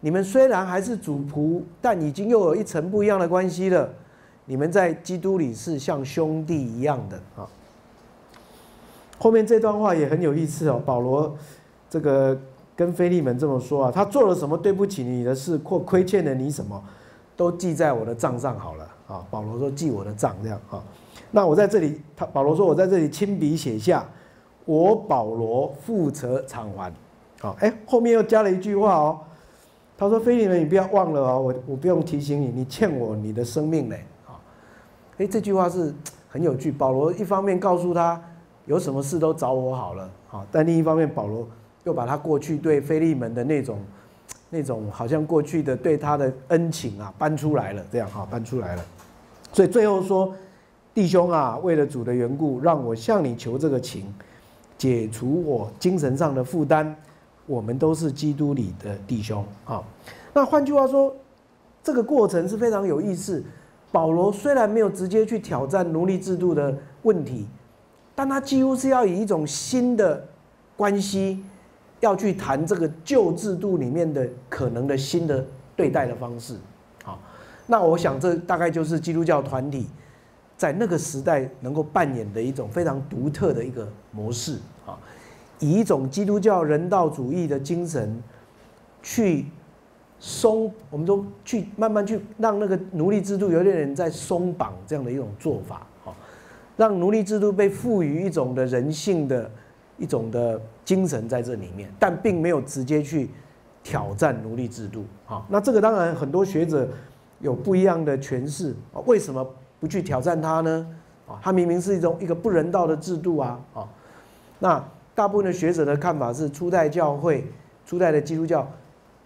你们虽然还是主仆，但已经又有一层不一样的关系了。你们在基督里是像兄弟一样的啊。后面这段话也很有意思哦。保罗这个跟菲利门这么说啊，他做了什么对不起你的事或亏欠了你什么，都记在我的账上好了啊。保罗说记我的账这样啊。那我在这里，他保罗说我在这里亲笔写下，我保罗负责偿还。好，哎，后面又加了一句话哦。他说：“菲利门，你不要忘了哦，我我不用提醒你，你欠我你的生命嘞。”啊，哎，这句话是很有趣。保罗一方面告诉他有什么事都找我好了，啊，但另一方面，保罗又把他过去对菲利门的那种那种好像过去的对他的恩情啊搬出来了，这样哈搬出来了。所以最后说：“弟兄啊，为了主的缘故，让我向你求这个情，解除我精神上的负担。”我们都是基督里的弟兄啊。那换句话说，这个过程是非常有意思。保罗虽然没有直接去挑战奴隶制度的问题，但他几乎是要以一种新的关系，要去谈这个旧制度里面的可能的新的对待的方式。好，那我想这大概就是基督教团体在那个时代能够扮演的一种非常独特的一个模式啊，以一种基督教人道主义的精神去松，我们都去慢慢去让那个奴隶制度有点人在松绑这样的一种做法啊，让奴隶制度被赋予一种的人性的一种的精神在这里面，但并没有直接去挑战奴隶制度啊。那这个当然很多学者有不一样的诠释啊，为什么？不去挑战它呢？啊，它明明是一种一个不人道的制度啊！啊，那大部分的学者的看法是，初代教会、初代的基督教，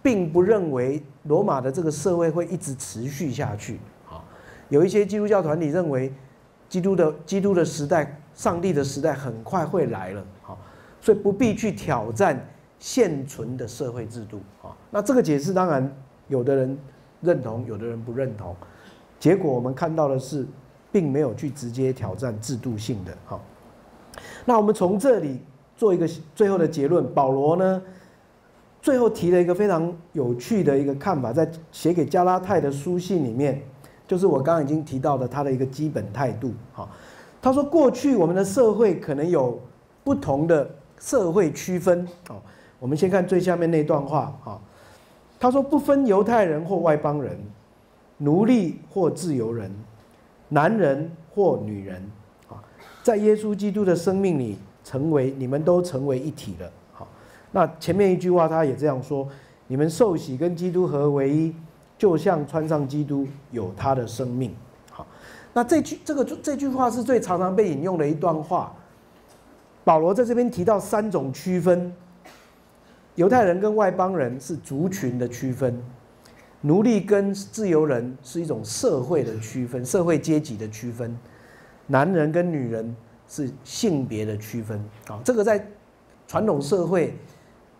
并不认为罗马的这个社会会一直持续下去。啊，有一些基督教团体认为，基督的基督的时代、上帝的时代很快会来了。所以不必去挑战现存的社会制度。啊，那这个解释当然有的人认同，有的人不认同。结果我们看到的是，并没有去直接挑战制度性的。哈，那我们从这里做一个最后的结论。保罗呢，最后提了一个非常有趣的一个看法，在写给加拉太的书信里面，就是我刚刚已经提到的他的一个基本态度。哈，他说过去我们的社会可能有不同的社会区分。哦，我们先看最下面那段话。啊，他说不分犹太人或外邦人。奴隶或自由人，男人或女人，啊，在耶稣基督的生命里，成为你们都成为一体了。好，那前面一句话他也这样说：你们受洗跟基督合为一，就像穿上基督，有他的生命。好，那这句这个这句话是最常常被引用的一段话。保罗在这边提到三种区分：犹太人跟外邦人是族群的区分。奴隶跟自由人是一种社会的区分，社会阶级的区分；男人跟女人是性别的区分。啊，这个在传统社会，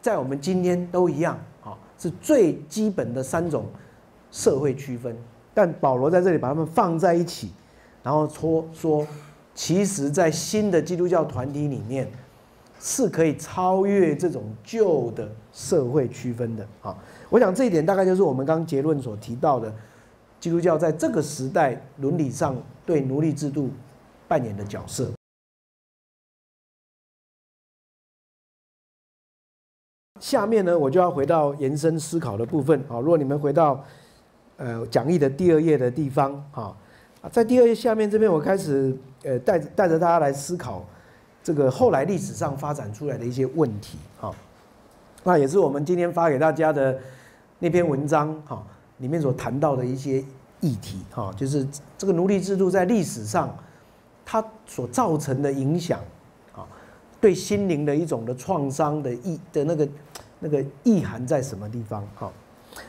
在我们今天都一样。啊，是最基本的三种社会区分。但保罗在这里把它们放在一起，然后说说，其实，在新的基督教团体里面，是可以超越这种旧的社会区分的。啊。我想这一点大概就是我们刚结论所提到的，基督教在这个时代伦理上对奴隶制度扮演的角色。下面呢，我就要回到延伸思考的部分啊。如果你们回到呃讲义的第二页的地方啊，在第二页下面这边，我开始呃带带着大家来思考这个后来历史上发展出来的一些问题哈。那也是我们今天发给大家的。那篇文章哈里面所谈到的一些议题哈，就是这个奴隶制度在历史上它所造成的影响啊，对心灵的一种的创伤的意的那个那个意涵在什么地方哈？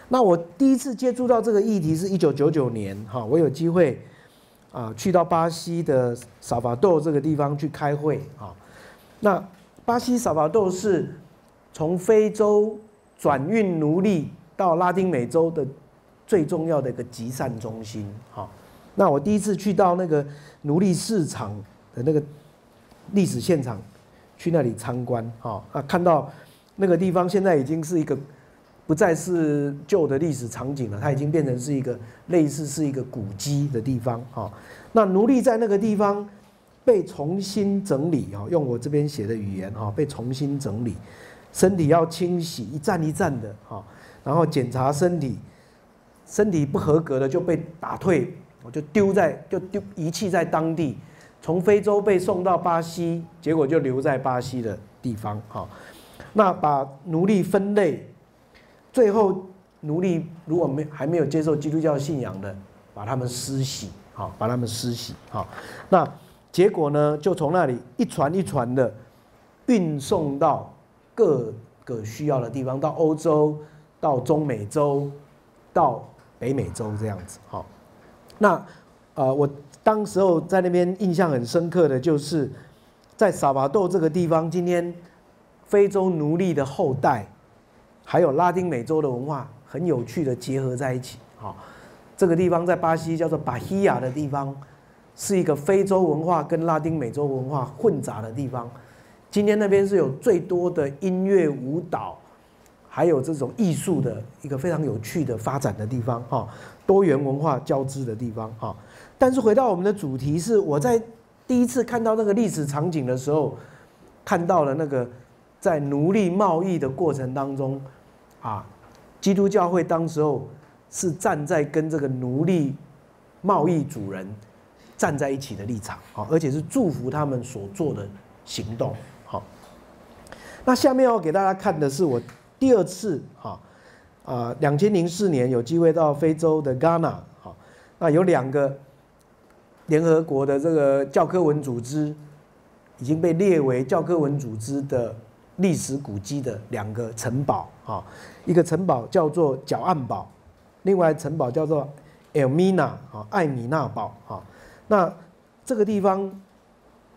那我第一次接触到这个议题是一九九九年哈，我有机会啊去到巴西的萨法豆这个地方去开会啊。那巴西萨法豆是从非洲转运奴隶。到拉丁美洲的最重要的一个集散中心，好，那我第一次去到那个奴隶市场的那个历史现场，去那里参观，哈啊，看到那个地方现在已经是一个不再是旧的历史场景了，它已经变成是一个类似是一个古迹的地方，哈。那奴隶在那个地方被重新整理，哈，用我这边写的语言，哈，被重新整理，身体要清洗，一站一站的，哈。然后检查身体，身体不合格的就被打退，我就丢在就丢遗弃在当地，从非洲被送到巴西，结果就留在巴西的地方。哈，那把奴隶分类，最后奴隶如果没还没有接受基督教信仰的，把他们施洗，好，把他们施洗，好，那结果呢，就从那里一船一船的运送到各个需要的地方，到欧洲。到中美洲，到北美洲这样子，好，那呃，我当时候在那边印象很深刻的就是，在萨瓦多这个地方，今天非洲奴隶的后代，还有拉丁美洲的文化很有趣的结合在一起，哈，这个地方在巴西叫做巴希亚的地方，是一个非洲文化跟拉丁美洲文化混杂的地方，今天那边是有最多的音乐舞蹈。还有这种艺术的一个非常有趣的发展的地方哈，多元文化交织的地方哈。但是回到我们的主题是，我在第一次看到那个历史场景的时候，看到了那个在奴隶贸易的过程当中，啊，基督教会当时候是站在跟这个奴隶贸易主人站在一起的立场啊，而且是祝福他们所做的行动。好，那下面要给大家看的是我第二次哈啊，两千零四年有机会到非洲的戛纳，好，那有两个。联合国的这个教科文组织已经被列为教科文组织的历史古迹的两个城堡啊，一个城堡叫做角岸堡，另外城堡叫做 Elmina 啊，艾米纳堡啊。那这个地方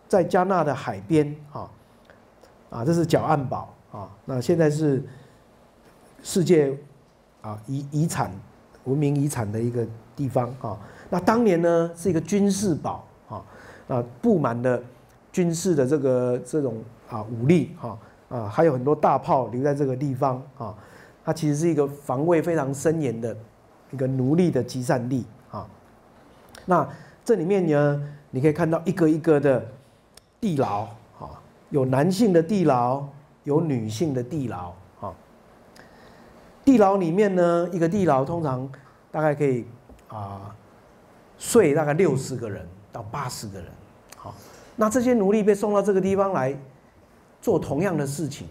在加纳的海边啊，啊，这是角岸堡啊。那现在是世界啊遗遗产文明遗产的一个地方啊。那当年呢是一个军事堡啊，啊布满了军事的这个这种啊武力哈啊，还有很多大炮留在这个地方啊，它其实是一个防卫非常森严的一个奴隶的集散地啊。那这里面呢，你可以看到一个一个的地牢啊，有男性的地牢，有女性的地牢啊。地牢里面呢，一个地牢通常大概可以啊。睡大概六十个人到八十个人，好，那这些奴隶被送到这个地方来做同样的事情，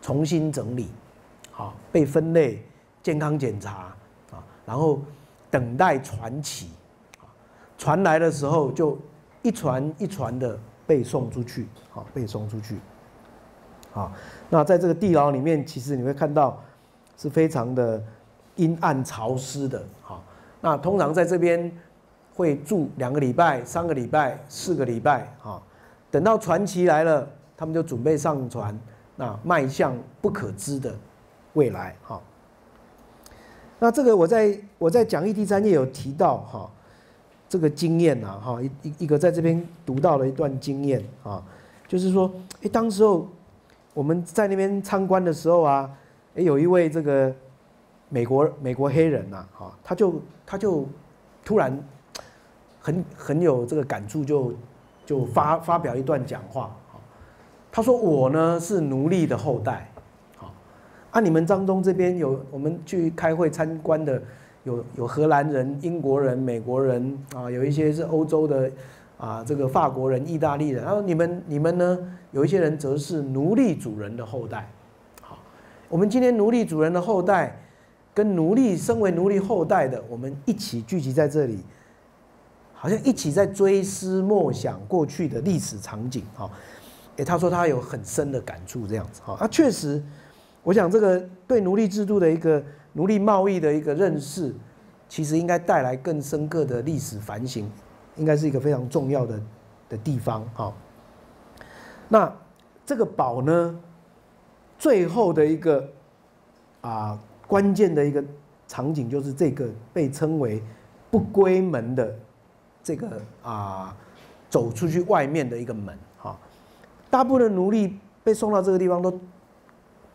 重新整理，好，被分类、健康检查啊，然后等待传奇，传来的时候就一传一传的被送出去，好，被送出去，好，那在这个地牢里面，其实你会看到是非常的阴暗潮湿的，好。那通常在这边会住两个礼拜、三个礼拜、四个礼拜啊，等到传奇来了，他们就准备上船，那迈向不可知的未来哈。那这个我在我在讲义第三页有提到哈，这个经验呐哈，一一一个在这边读到了一段经验啊，就是说，哎，当时候我们在那边参观的时候啊，哎，有一位这个。美国美国黑人呐，哈，他就他就突然很很有这个感触，就就发发表一段讲话，他说我呢是奴隶的后代，好，啊，你们张东这边有我们去开会参观的，有有荷兰人、英国人、美国人啊，有一些是欧洲的啊，这个法国人、意大利人，然后你们你们呢，有一些人则是奴隶主人的后代，好，我们今天奴隶主人的后代。跟奴隶，身为奴隶后代的，我们一起聚集在这里，好像一起在追思默想过去的历史场景哈。诶，他说他有很深的感触，这样子哈。啊，确实，我想这个对奴隶制度的一个奴隶贸易的一个认识，其实应该带来更深刻的历史反省，应该是一个非常重要的的地方哈。那这个宝呢，最后的一个啊。关键的一个场景就是这个被称为“不归门”的这个啊，走出去外面的一个门。大部分的奴隶被送到这个地方，都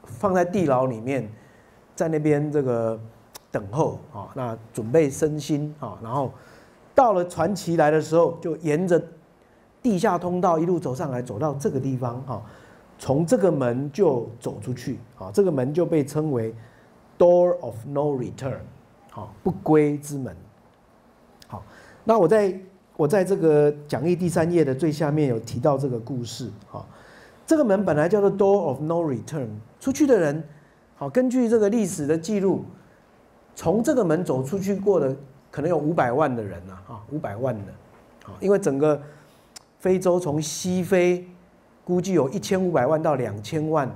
放在地牢里面，在那边这个等候啊，那准备身心啊，然后到了传奇来的时候，就沿着地下通道一路走上来，走到这个地方啊，从这个门就走出去啊，这个门就被称为。Door of no return，好，不归之门。好，那我在我在这个讲义第三页的最下面有提到这个故事。哈，这个门本来叫做 Door of no return，出去的人，好，根据这个历史的记录，从这个门走出去过的可能有五百万的人呐，啊，五百万的，啊，因为整个非洲从西非估计有一千五百万到两千万，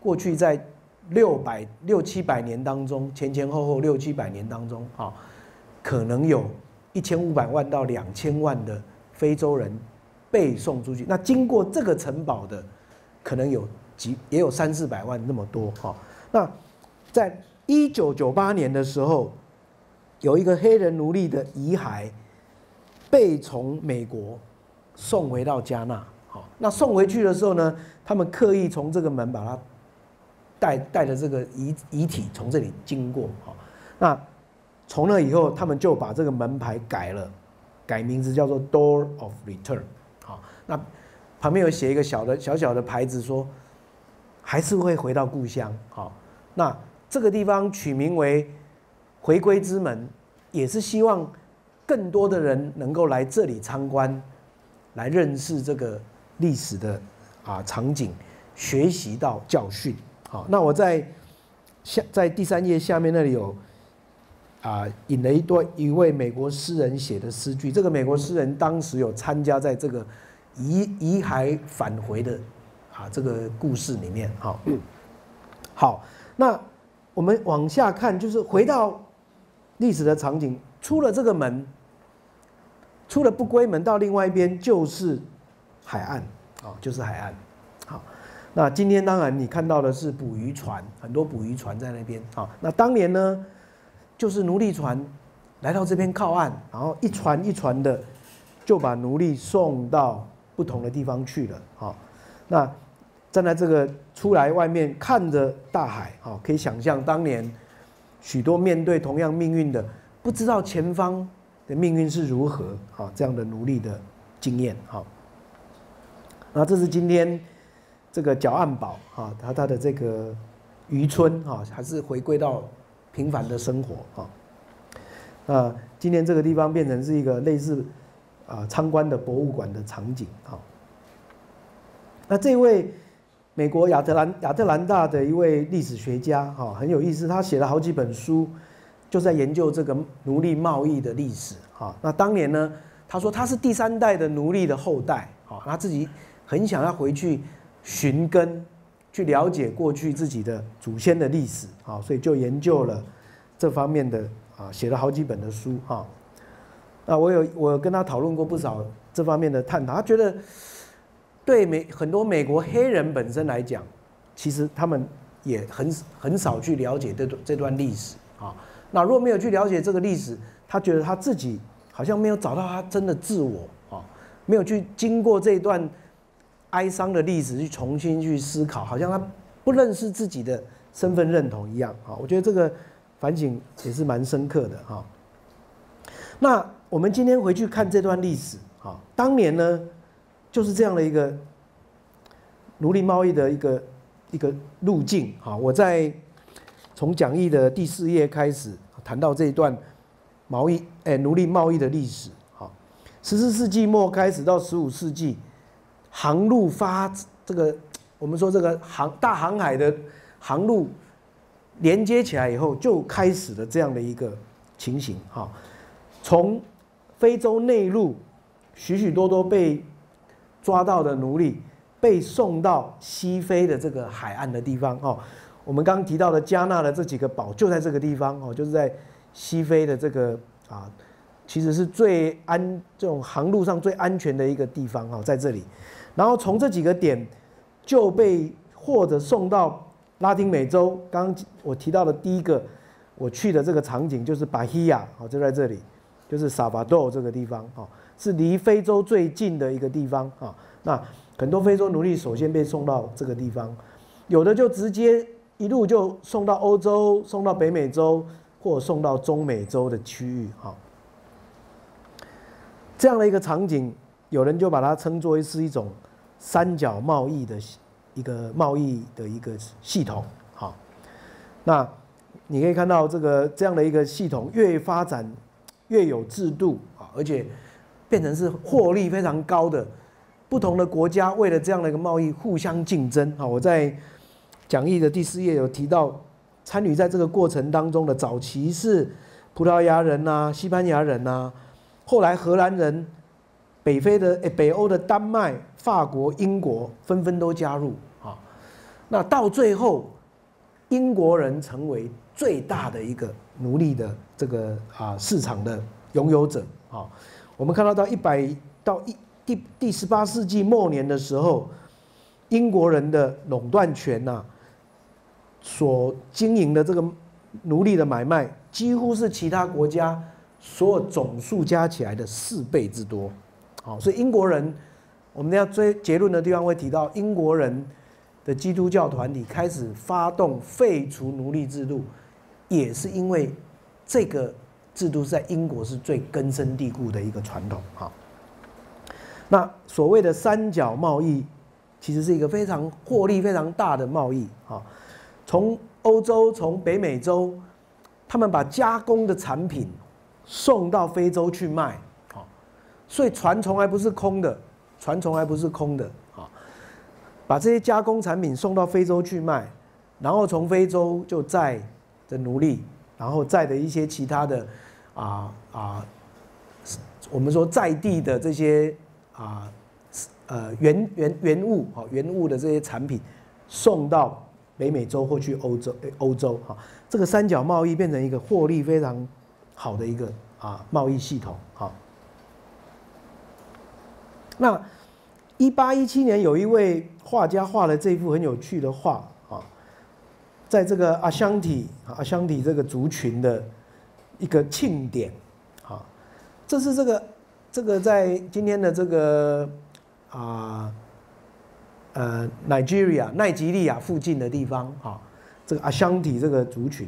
过去在。六百六七百年当中，前前后后六七百年当中，啊，可能有一千五百万到两千万的非洲人被送出去。那经过这个城堡的，可能有几也有三四百万那么多，哈。那在一九九八年的时候，有一个黑人奴隶的遗骸被从美国送回到加纳，好，那送回去的时候呢，他们刻意从这个门把它。带带着这个遗遗体从这里经过哈。那从那以后，他们就把这个门牌改了，改名字叫做 Door of Return。好，那旁边有写一个小的小小的牌子说，还是会回到故乡。好，那这个地方取名为回归之门，也是希望更多的人能够来这里参观，来认识这个历史的啊场景，学习到教训。好，那我在下在第三页下面那里有。啊，引了一段一位美国诗人写的诗句。这个美国诗人当时有参加在这个遗遗骸返回的啊这个故事里面。好，好，那我们往下看，就是回到历史的场景，出了这个门，出了不归门，到另外一边就是海岸，啊，就是海岸。好，那今天当然你看到的是捕鱼船，很多捕鱼船在那边。好，那当年呢？就是奴隶船来到这边靠岸，然后一船一船的就把奴隶送到不同的地方去了。好，那站在这个出来外面看着大海，好，可以想象当年许多面对同样命运的，不知道前方的命运是如何，好，这样的奴隶的经验。好，那这是今天这个角岸堡，哈，它它的这个渔村，哈，还是回归到。平凡的生活啊，那今天这个地方变成是一个类似啊参观的博物馆的场景啊。那这位美国亚特兰亚特兰大的一位历史学家哈很有意思，他写了好几本书，就在研究这个奴隶贸易的历史哈。那当年呢，他说他是第三代的奴隶的后代啊，他自己很想要回去寻根。去了解过去自己的祖先的历史啊，所以就研究了这方面的啊，写了好几本的书哈。那我有我跟他讨论过不少这方面的探讨，他觉得对美很多美国黑人本身来讲，其实他们也很很少去了解这段这段历史啊。那如果没有去了解这个历史，他觉得他自己好像没有找到他真的自我啊，没有去经过这段。哀伤的历史去重新去思考，好像他不认识自己的身份认同一样啊！我觉得这个反省也是蛮深刻的哈。那我们今天回去看这段历史啊，当年呢就是这样的一个奴隶贸易的一个一个路径啊。我在从讲义的第四页开始谈到这一段贸易哎奴隶贸易的历史啊，十四世纪末开始到十五世纪。航路发这个，我们说这个航大航海的航路连接起来以后，就开始了这样的一个情形哈。从非洲内陆许许多多被抓到的奴隶被送到西非的这个海岸的地方哦。我们刚提到的加纳的这几个堡就在这个地方哦，就是在西非的这个啊，其实是最安这种航路上最安全的一个地方哦，在这里。然后从这几个点就被或者送到拉丁美洲。刚我提到的第一个我去的这个场景就是巴希亚，好就在这里，就是萨巴多这个地方，哈，是离非洲最近的一个地方，啊，那很多非洲奴隶首先被送到这个地方，有的就直接一路就送到欧洲，送到北美洲，或送到中美洲的区域，哈，这样的一个场景，有人就把它称作是一种。三角贸易的一个贸易的一个系统，好，那你可以看到这个这样的一个系统越发展越有制度啊，而且变成是获利非常高的。不同的国家为了这样的一个贸易互相竞争啊，我在讲义的第四页有提到，参与在这个过程当中的早期是葡萄牙人呐、西班牙人呐，后来荷兰人。北非的诶，北欧的丹麦、法国、英国纷纷都加入啊。那到最后，英国人成为最大的一个奴隶的这个啊市场的拥有者啊。我们看到到一百到一第第十八世纪末年的时候，英国人的垄断权呐，所经营的这个奴隶的买卖，几乎是其他国家所有总数加起来的四倍之多。好，所以英国人，我们要追结论的地方会提到英国人的基督教团体开始发动废除奴隶制度，也是因为这个制度在英国是最根深蒂固的一个传统。哈，那所谓的三角贸易，其实是一个非常获利非常大的贸易。哈，从欧洲、从北美洲，他们把加工的产品送到非洲去卖。好，所以船从来不是空的，船从来不是空的啊。把这些加工产品送到非洲去卖，然后从非洲就载的奴隶，然后载的一些其他的啊啊，我们说在地的这些啊呃原原原物啊原物的这些产品送到北美洲或去欧洲欧洲哈，这个三角贸易变成一个获利非常好的一个啊贸易系统哈。那一八一七年有一位。画家画了这幅很有趣的画啊，在这个阿香体阿香体这个族群的一个庆典啊，这是这个这个在今天的这个啊呃 Nigeria 奈及利亚附近的地方啊，这个阿香体这个族群，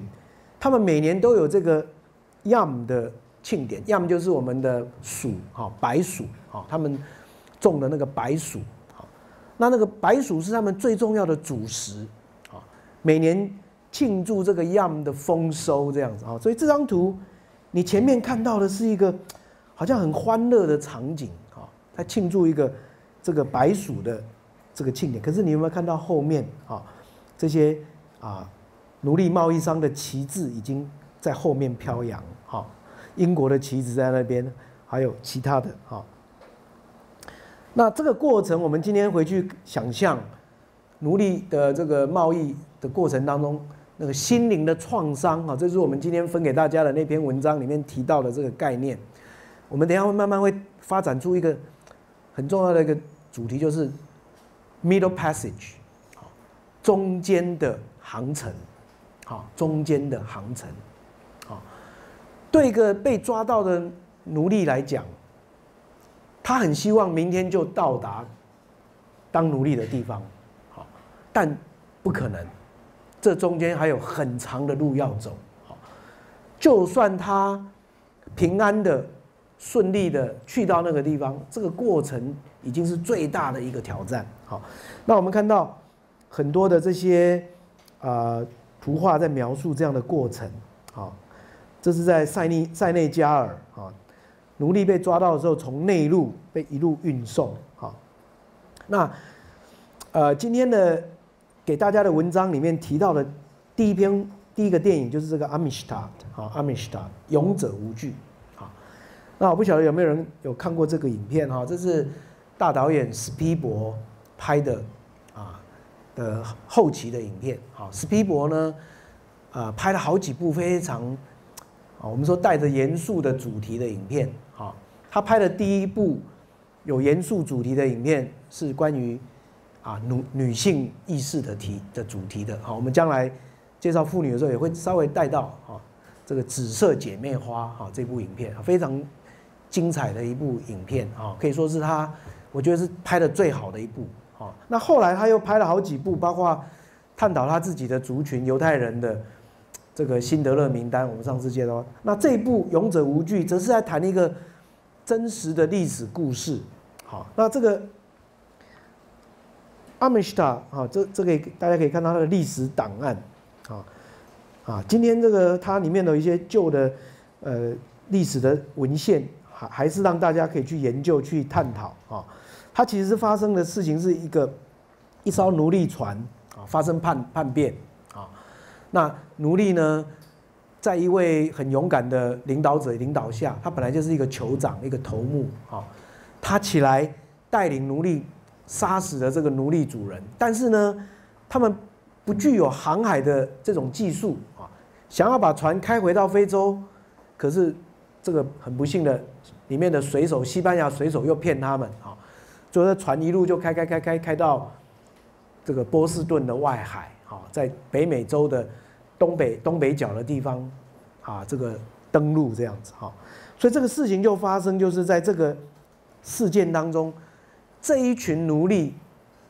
他们每年都有这个 Yam 的庆典，Yam 就是我们的鼠哈白鼠啊，他们种的那个白薯。那那个白薯是他们最重要的主食，啊，每年庆祝这个 yam 的丰收这样子啊，所以这张图你前面看到的是一个好像很欢乐的场景啊，在庆祝一个这个白薯的这个庆典，可是你有没有看到后面啊这些啊奴隶贸易商的旗帜已经在后面飘扬，哈，英国的旗子在那边，还有其他的哈。那这个过程，我们今天回去想象奴隶的这个贸易的过程当中，那个心灵的创伤啊，这是我们今天分给大家的那篇文章里面提到的这个概念。我们等下会慢慢会发展出一个很重要的一个主题，就是 middle passage，中间的航程，好，中间的航程，好，对一个被抓到的奴隶来讲。他很希望明天就到达当奴隶的地方，好，但不可能，这中间还有很长的路要走，好，就算他平安的、顺利的去到那个地方，这个过程已经是最大的一个挑战，好，那我们看到很多的这些呃图画在描述这样的过程，好，这是在塞内塞内加尔啊。奴隶被抓到的时候，从内陆被一路运送。好，那呃，今天的给大家的文章里面提到的第一篇第一个电影就是这个《阿米什塔》好，《阿米什塔》勇者无惧。好，那我不晓得有没有人有看过这个影片哈？这是大导演史皮伯拍的啊的后期的影片。好，史皮伯呢，啊，拍了好几部非常啊，我们说带着严肃的主题的影片。啊，他拍的第一部有严肃主题的影片是关于啊女女性意识的题的主题的。好，我们将来介绍妇女的时候也会稍微带到啊这个紫色姐妹花哈这部影片非常精彩的一部影片啊，可以说是他我觉得是拍的最好的一部啊。那后来他又拍了好几部，包括探讨他自己的族群犹太人的。这个辛德勒名单，我们上次介绍。那这一部《勇者无惧》则是在谈一个真实的历史故事。好，那这个阿米什塔，啊，这这个大家可以看到它的历史档案。啊啊，今天这个它里面的一些旧的呃历史的文献，还还是让大家可以去研究、去探讨。啊，它其实是发生的事情是一个一艘奴隶船啊发生叛叛变。那奴隶呢，在一位很勇敢的领导者领导下，他本来就是一个酋长，一个头目啊，他起来带领奴隶杀死了这个奴隶主人，但是呢，他们不具有航海的这种技术啊，想要把船开回到非洲，可是这个很不幸的，里面的水手，西班牙水手又骗他们啊，就是船一路就开开开开开到这个波士顿的外海。啊，在北美洲的东北东北角的地方，啊，这个登陆这样子哈，所以这个事情就发生，就是在这个事件当中，这一群奴隶，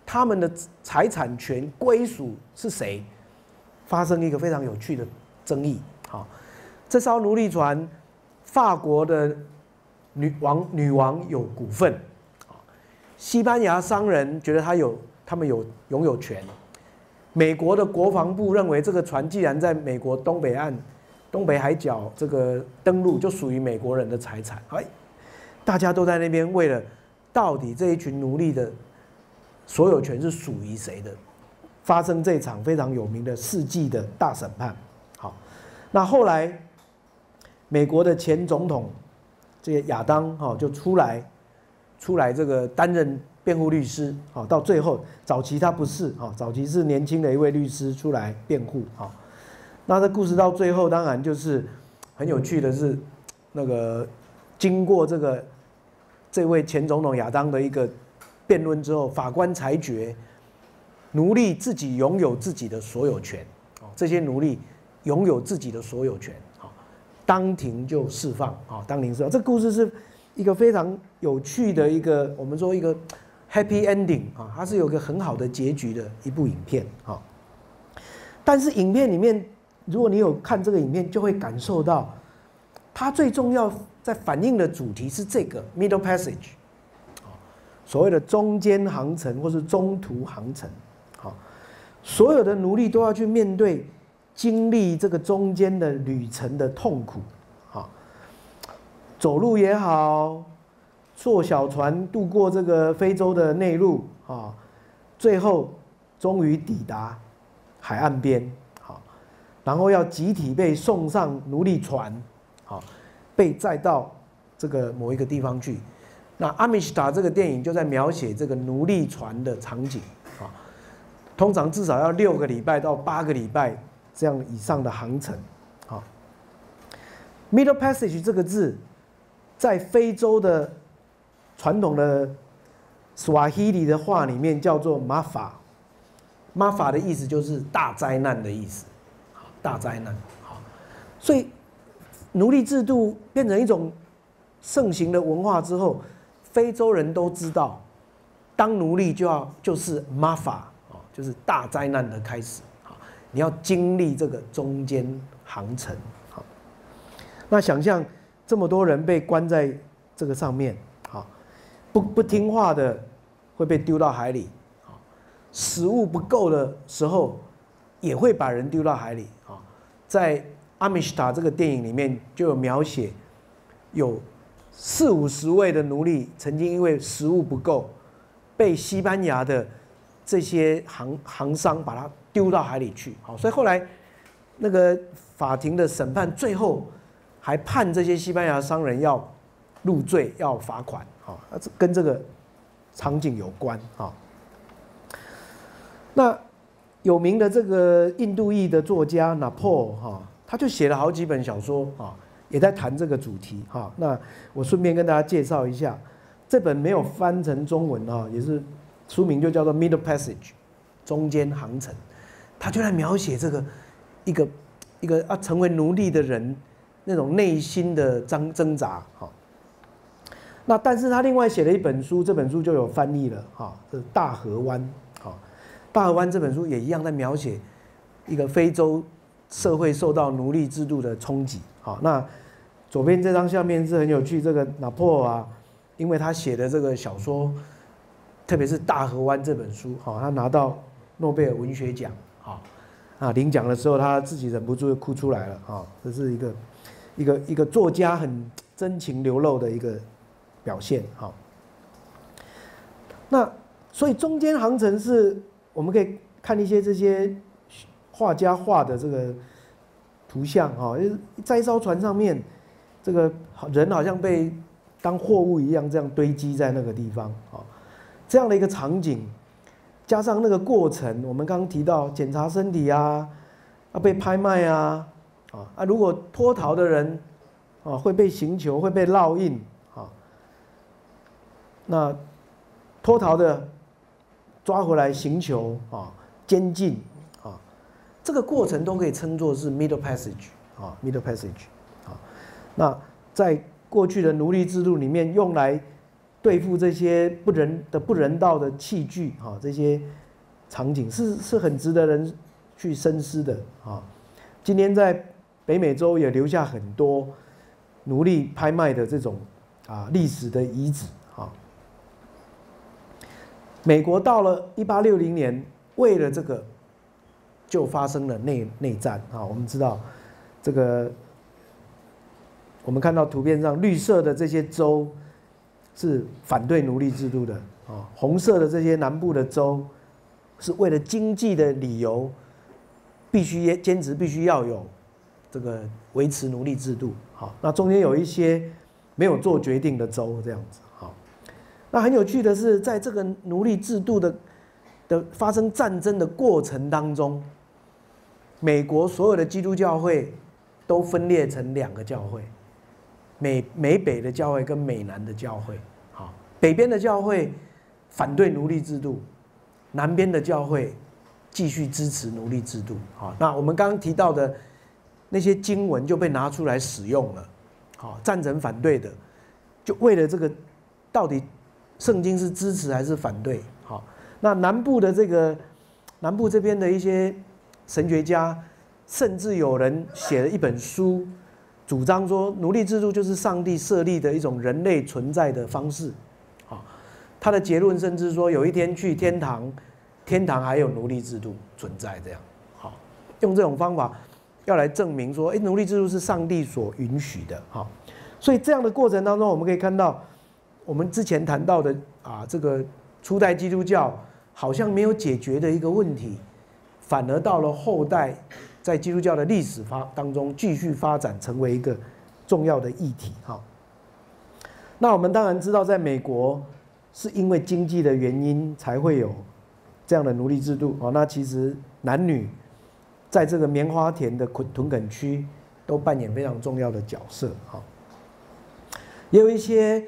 他们的财产权归属是谁，发生一个非常有趣的争议。好，这艘奴隶船，法国的女王女王有股份，西班牙商人觉得他有，他们有拥有权。美国的国防部认为这个船既然在美国东北岸、东北海角这个登陆，就属于美国人的财产。哎，大家都在那边为了到底这一群奴隶的所有权是属于谁的，发生这场非常有名的世纪的大审判。好，那后来美国的前总统这个亚当哈就出来出来这个担任。辩护律师，好，到最后早期他不是，啊，早期是年轻的一位律师出来辩护，啊，那这故事到最后当然就是很有趣的是，那个经过这个这位前总统亚当的一个辩论之后，法官裁决奴隶自己拥有自己的所有权，哦，这些奴隶拥有自己的所有权，好，当庭就释放，啊，当庭释放，这故事是一个非常有趣的一个，我们说一个。Happy ending 啊，它是有个很好的结局的一部影片啊。但是影片里面，如果你有看这个影片，就会感受到，它最重要在反映的主题是这个 middle passage，所谓的中间航程或是中途航程，好，所有的奴隶都要去面对经历这个中间的旅程的痛苦，好，走路也好。坐小船渡过这个非洲的内陆啊，最后终于抵达海岸边，好，然后要集体被送上奴隶船，好，被载到这个某一个地方去。那《阿米什塔》这个电影就在描写这个奴隶船的场景啊，通常至少要六个礼拜到八个礼拜这样以上的航程，好。Middle Passage 这个字在非洲的。传统的斯瓦希里的话里面叫做马法，马法的意思就是大灾难的意思，大灾难。好，所以奴隶制度变成一种盛行的文化之后，非洲人都知道，当奴隶就要就是马法啊，就是大灾难的开始。你要经历这个中间航程。好，那想象这么多人被关在这个上面。不不听话的会被丢到海里，啊，食物不够的时候也会把人丢到海里，啊，在《阿米什塔》这个电影里面就有描写，有四五十位的奴隶曾经因为食物不够，被西班牙的这些行行商把他丢到海里去，好，所以后来那个法庭的审判最后还判这些西班牙商人要入罪，要罚款。啊，这跟这个场景有关啊。那有名的这个印度裔的作家拿破哈，他就写了好几本小说啊，也在谈这个主题哈。那我顺便跟大家介绍一下，这本没有翻成中文啊，也是书名就叫做《Middle Passage》，中间航程。他就在描写这个一个一个啊成为奴隶的人那种内心的挣挣扎哈。那但是他另外写了一本书，这本书就有翻译了，哈，这《大河湾》，哈，《大河湾》这本书也一样在描写一个非洲社会受到奴隶制度的冲击，好，那左边这张相片是很有趣，这个拿破仑啊，因为他写的这个小说，特别是《大河湾》这本书，好，他拿到诺贝尔文学奖，好，啊，领奖的时候他自己忍不住哭出来了，啊，这是一个一个一个作家很真情流露的一个。表现哈，那所以中间航程是我们可以看一些这些画家画的这个图像哈，在一艘船上面，这个人好像被当货物一样这样堆积在那个地方啊，这样的一个场景，加上那个过程，我们刚刚提到检查身体啊，啊被拍卖啊，啊啊如果脱逃的人啊会被刑求，会被烙印。那脱逃的抓回来刑求啊，监禁啊，这个过程都可以称作是 middle passage 啊，middle passage 啊。那在过去的奴隶制度里面，用来对付这些不人的不人道的器具，啊，这些场景是是很值得人去深思的，啊。今天在北美洲也留下很多奴隶拍卖的这种啊历史的遗址，美国到了一八六零年，为了这个，就发生了内内战，啊，我们知道这个，我们看到图片上绿色的这些州。是反对奴隶制度的啊，红色的这些南部的州，是为了经济的理由，必须坚持必须要有这个维持奴隶制度。好，那中间有一些没有做决定的州这样子。那很有趣的是，在这个奴隶制度的的发生战争的过程当中，美国所有的基督教会都分裂成两个教会，美美北的教会跟美南的教会。好北边的教会反对奴隶制度，南边的教会继续支持奴隶制度。好，那我们刚刚提到的那些经文就被拿出来使用了。好，赞成反对的，就为了这个，到底圣经是支持还是反对？好，那南部的这个南部这边的一些神学家，甚至有人写了一本书，主张说奴隶制度就是上帝设立的一种人类存在的方式。好他的结论甚至说，有一天去天堂，天堂还有奴隶制度存在，这样，好，用这种方法要来证明说，哎，奴隶制度是上帝所允许的，好，所以这样的过程当中，我们可以看到，我们之前谈到的啊，这个初代基督教好像没有解决的一个问题，反而到了后代，在基督教的历史发当中继续发展成为一个重要的议题，哈。那我们当然知道，在美国。是因为经济的原因才会有这样的奴隶制度哦。那其实男女在这个棉花田的屯屯垦区都扮演非常重要的角色哈。也有一些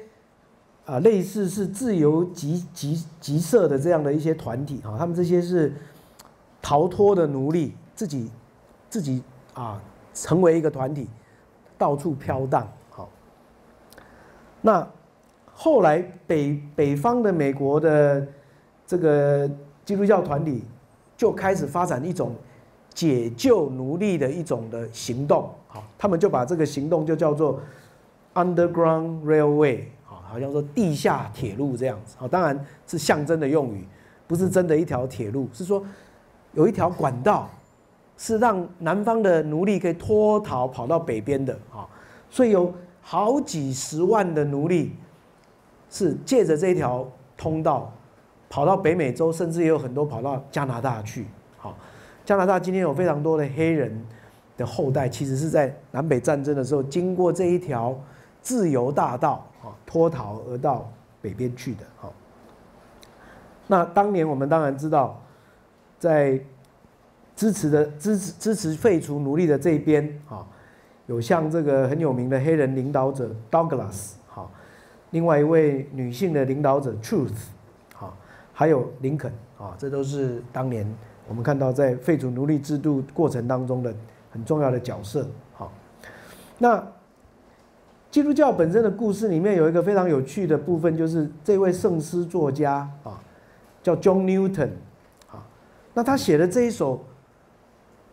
啊类似是自由集集集社的这样的一些团体哈，他们这些是逃脱的奴隶，自己自己啊成为一个团体，到处飘荡好。那。后来北北方的美国的这个基督教团体就开始发展一种解救奴隶的一种的行动，好，他们就把这个行动就叫做 Underground Railway，好，像说地下铁路这样子，好，当然是象征的用语，不是真的一条铁路，是说有一条管道是让南方的奴隶可以脱逃跑到北边的，啊，所以有好几十万的奴隶。是借着这一条通道跑到北美洲，甚至也有很多跑到加拿大去。好，加拿大今天有非常多的黑人的后代，其实是在南北战争的时候经过这一条自由大道啊脱逃而到北边去的。好，那当年我们当然知道，在支持的支持支持废除奴隶的这一边啊，有像这个很有名的黑人领导者 Douglas 哈。另外一位女性的领导者 Truth，好，还有林肯啊，这都是当年我们看到在废除奴隶制度过程当中的很重要的角色。好，那基督教本身的故事里面有一个非常有趣的部分，就是这位圣诗作家啊，叫 John Newton，啊，那他写的这一首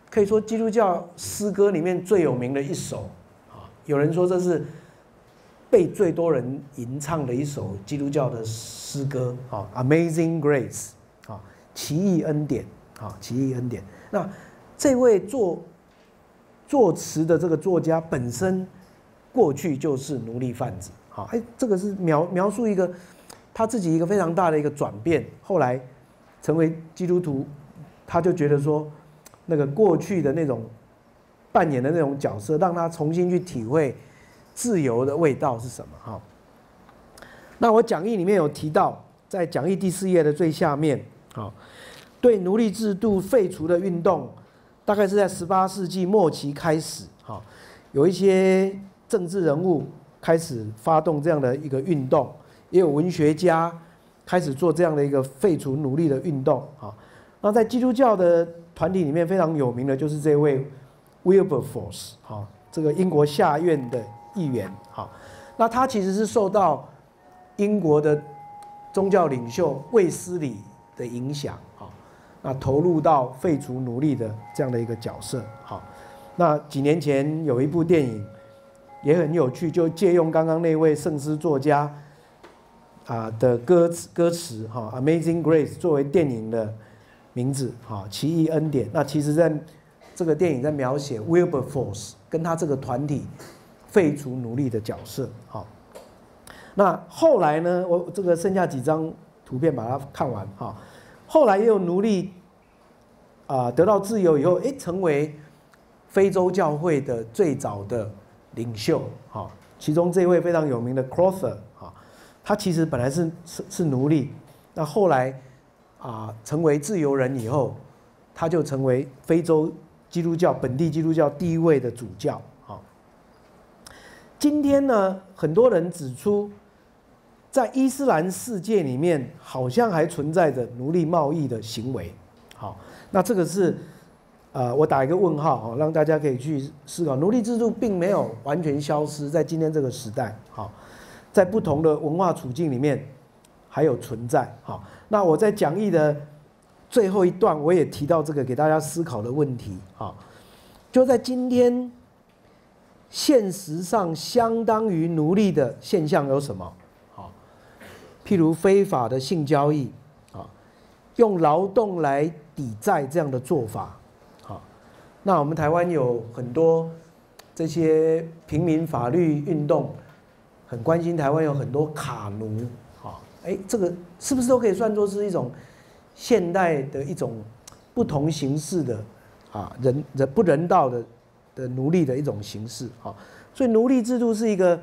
可以说基督教诗歌里面最有名的一首啊，有人说这是。被最多人吟唱的一首基督教的诗歌啊，《Amazing Grace》啊，奇异恩典啊，奇异恩典。那这位作作词的这个作家本身过去就是奴隶贩子，好，哎，这个是描描述一个他自己一个非常大的一个转变，后来成为基督徒，他就觉得说，那个过去的那种扮演的那种角色，让他重新去体会。自由的味道是什么？哈，那我讲义里面有提到，在讲义第四页的最下面，好，对奴隶制度废除的运动，大概是在十八世纪末期开始，哈，有一些政治人物开始发动这样的一个运动，也有文学家开始做这样的一个废除奴隶的运动，哈，那在基督教的团体里面非常有名的就是这位 Wilberforce，哈，这个英国下院的。议员，好，那他其实是受到英国的宗教领袖卫斯理的影响，啊，那投入到废除奴隶的这样的一个角色，好，那几年前有一部电影也很有趣，就借用刚刚那位圣诗作家啊的歌词歌词，哈，Amazing Grace 作为电影的名字，哈，奇异恩典。那其实在这个电影在描写 Wilberforce 跟他这个团体废除奴隶的角色。哈，那后来呢？我这个剩下几张图片把它看完。哈，后来也有奴隶啊得到自由以后，哎，成为非洲教会的最早的领袖。哈，其中这位非常有名的 Crawford，哈，他其实本来是是是奴隶，那后来啊成为自由人以后，他就成为非洲。基督教本地基督教第一位的主教，好。今天呢，很多人指出，在伊斯兰世界里面，好像还存在着奴隶贸易的行为，好。那这个是，呃，我打一个问号，好，让大家可以去思考，奴隶制度并没有完全消失在今天这个时代，好，在不同的文化处境里面还有存在，好。那我在讲义的。最后一段我也提到这个给大家思考的问题啊，就在今天，现实上相当于奴隶的现象有什么？好，譬如非法的性交易啊，用劳动来抵债这样的做法，那我们台湾有很多这些平民法律运动，很关心台湾有很多卡奴，啊，哎，这个是不是都可以算作是一种？现代的一种不同形式的啊人人不人道的的奴隶的一种形式啊，所以奴隶制度是一个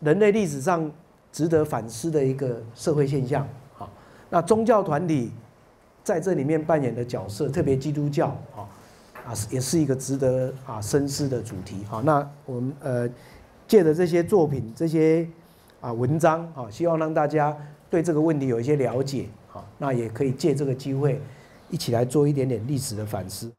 人类历史上值得反思的一个社会现象啊。那宗教团体在这里面扮演的角色，特别基督教啊啊也是一个值得啊深思的主题好。那我们呃借着这些作品这些啊文章啊，希望让大家对这个问题有一些了解。好那也可以借这个机会，一起来做一点点历史的反思。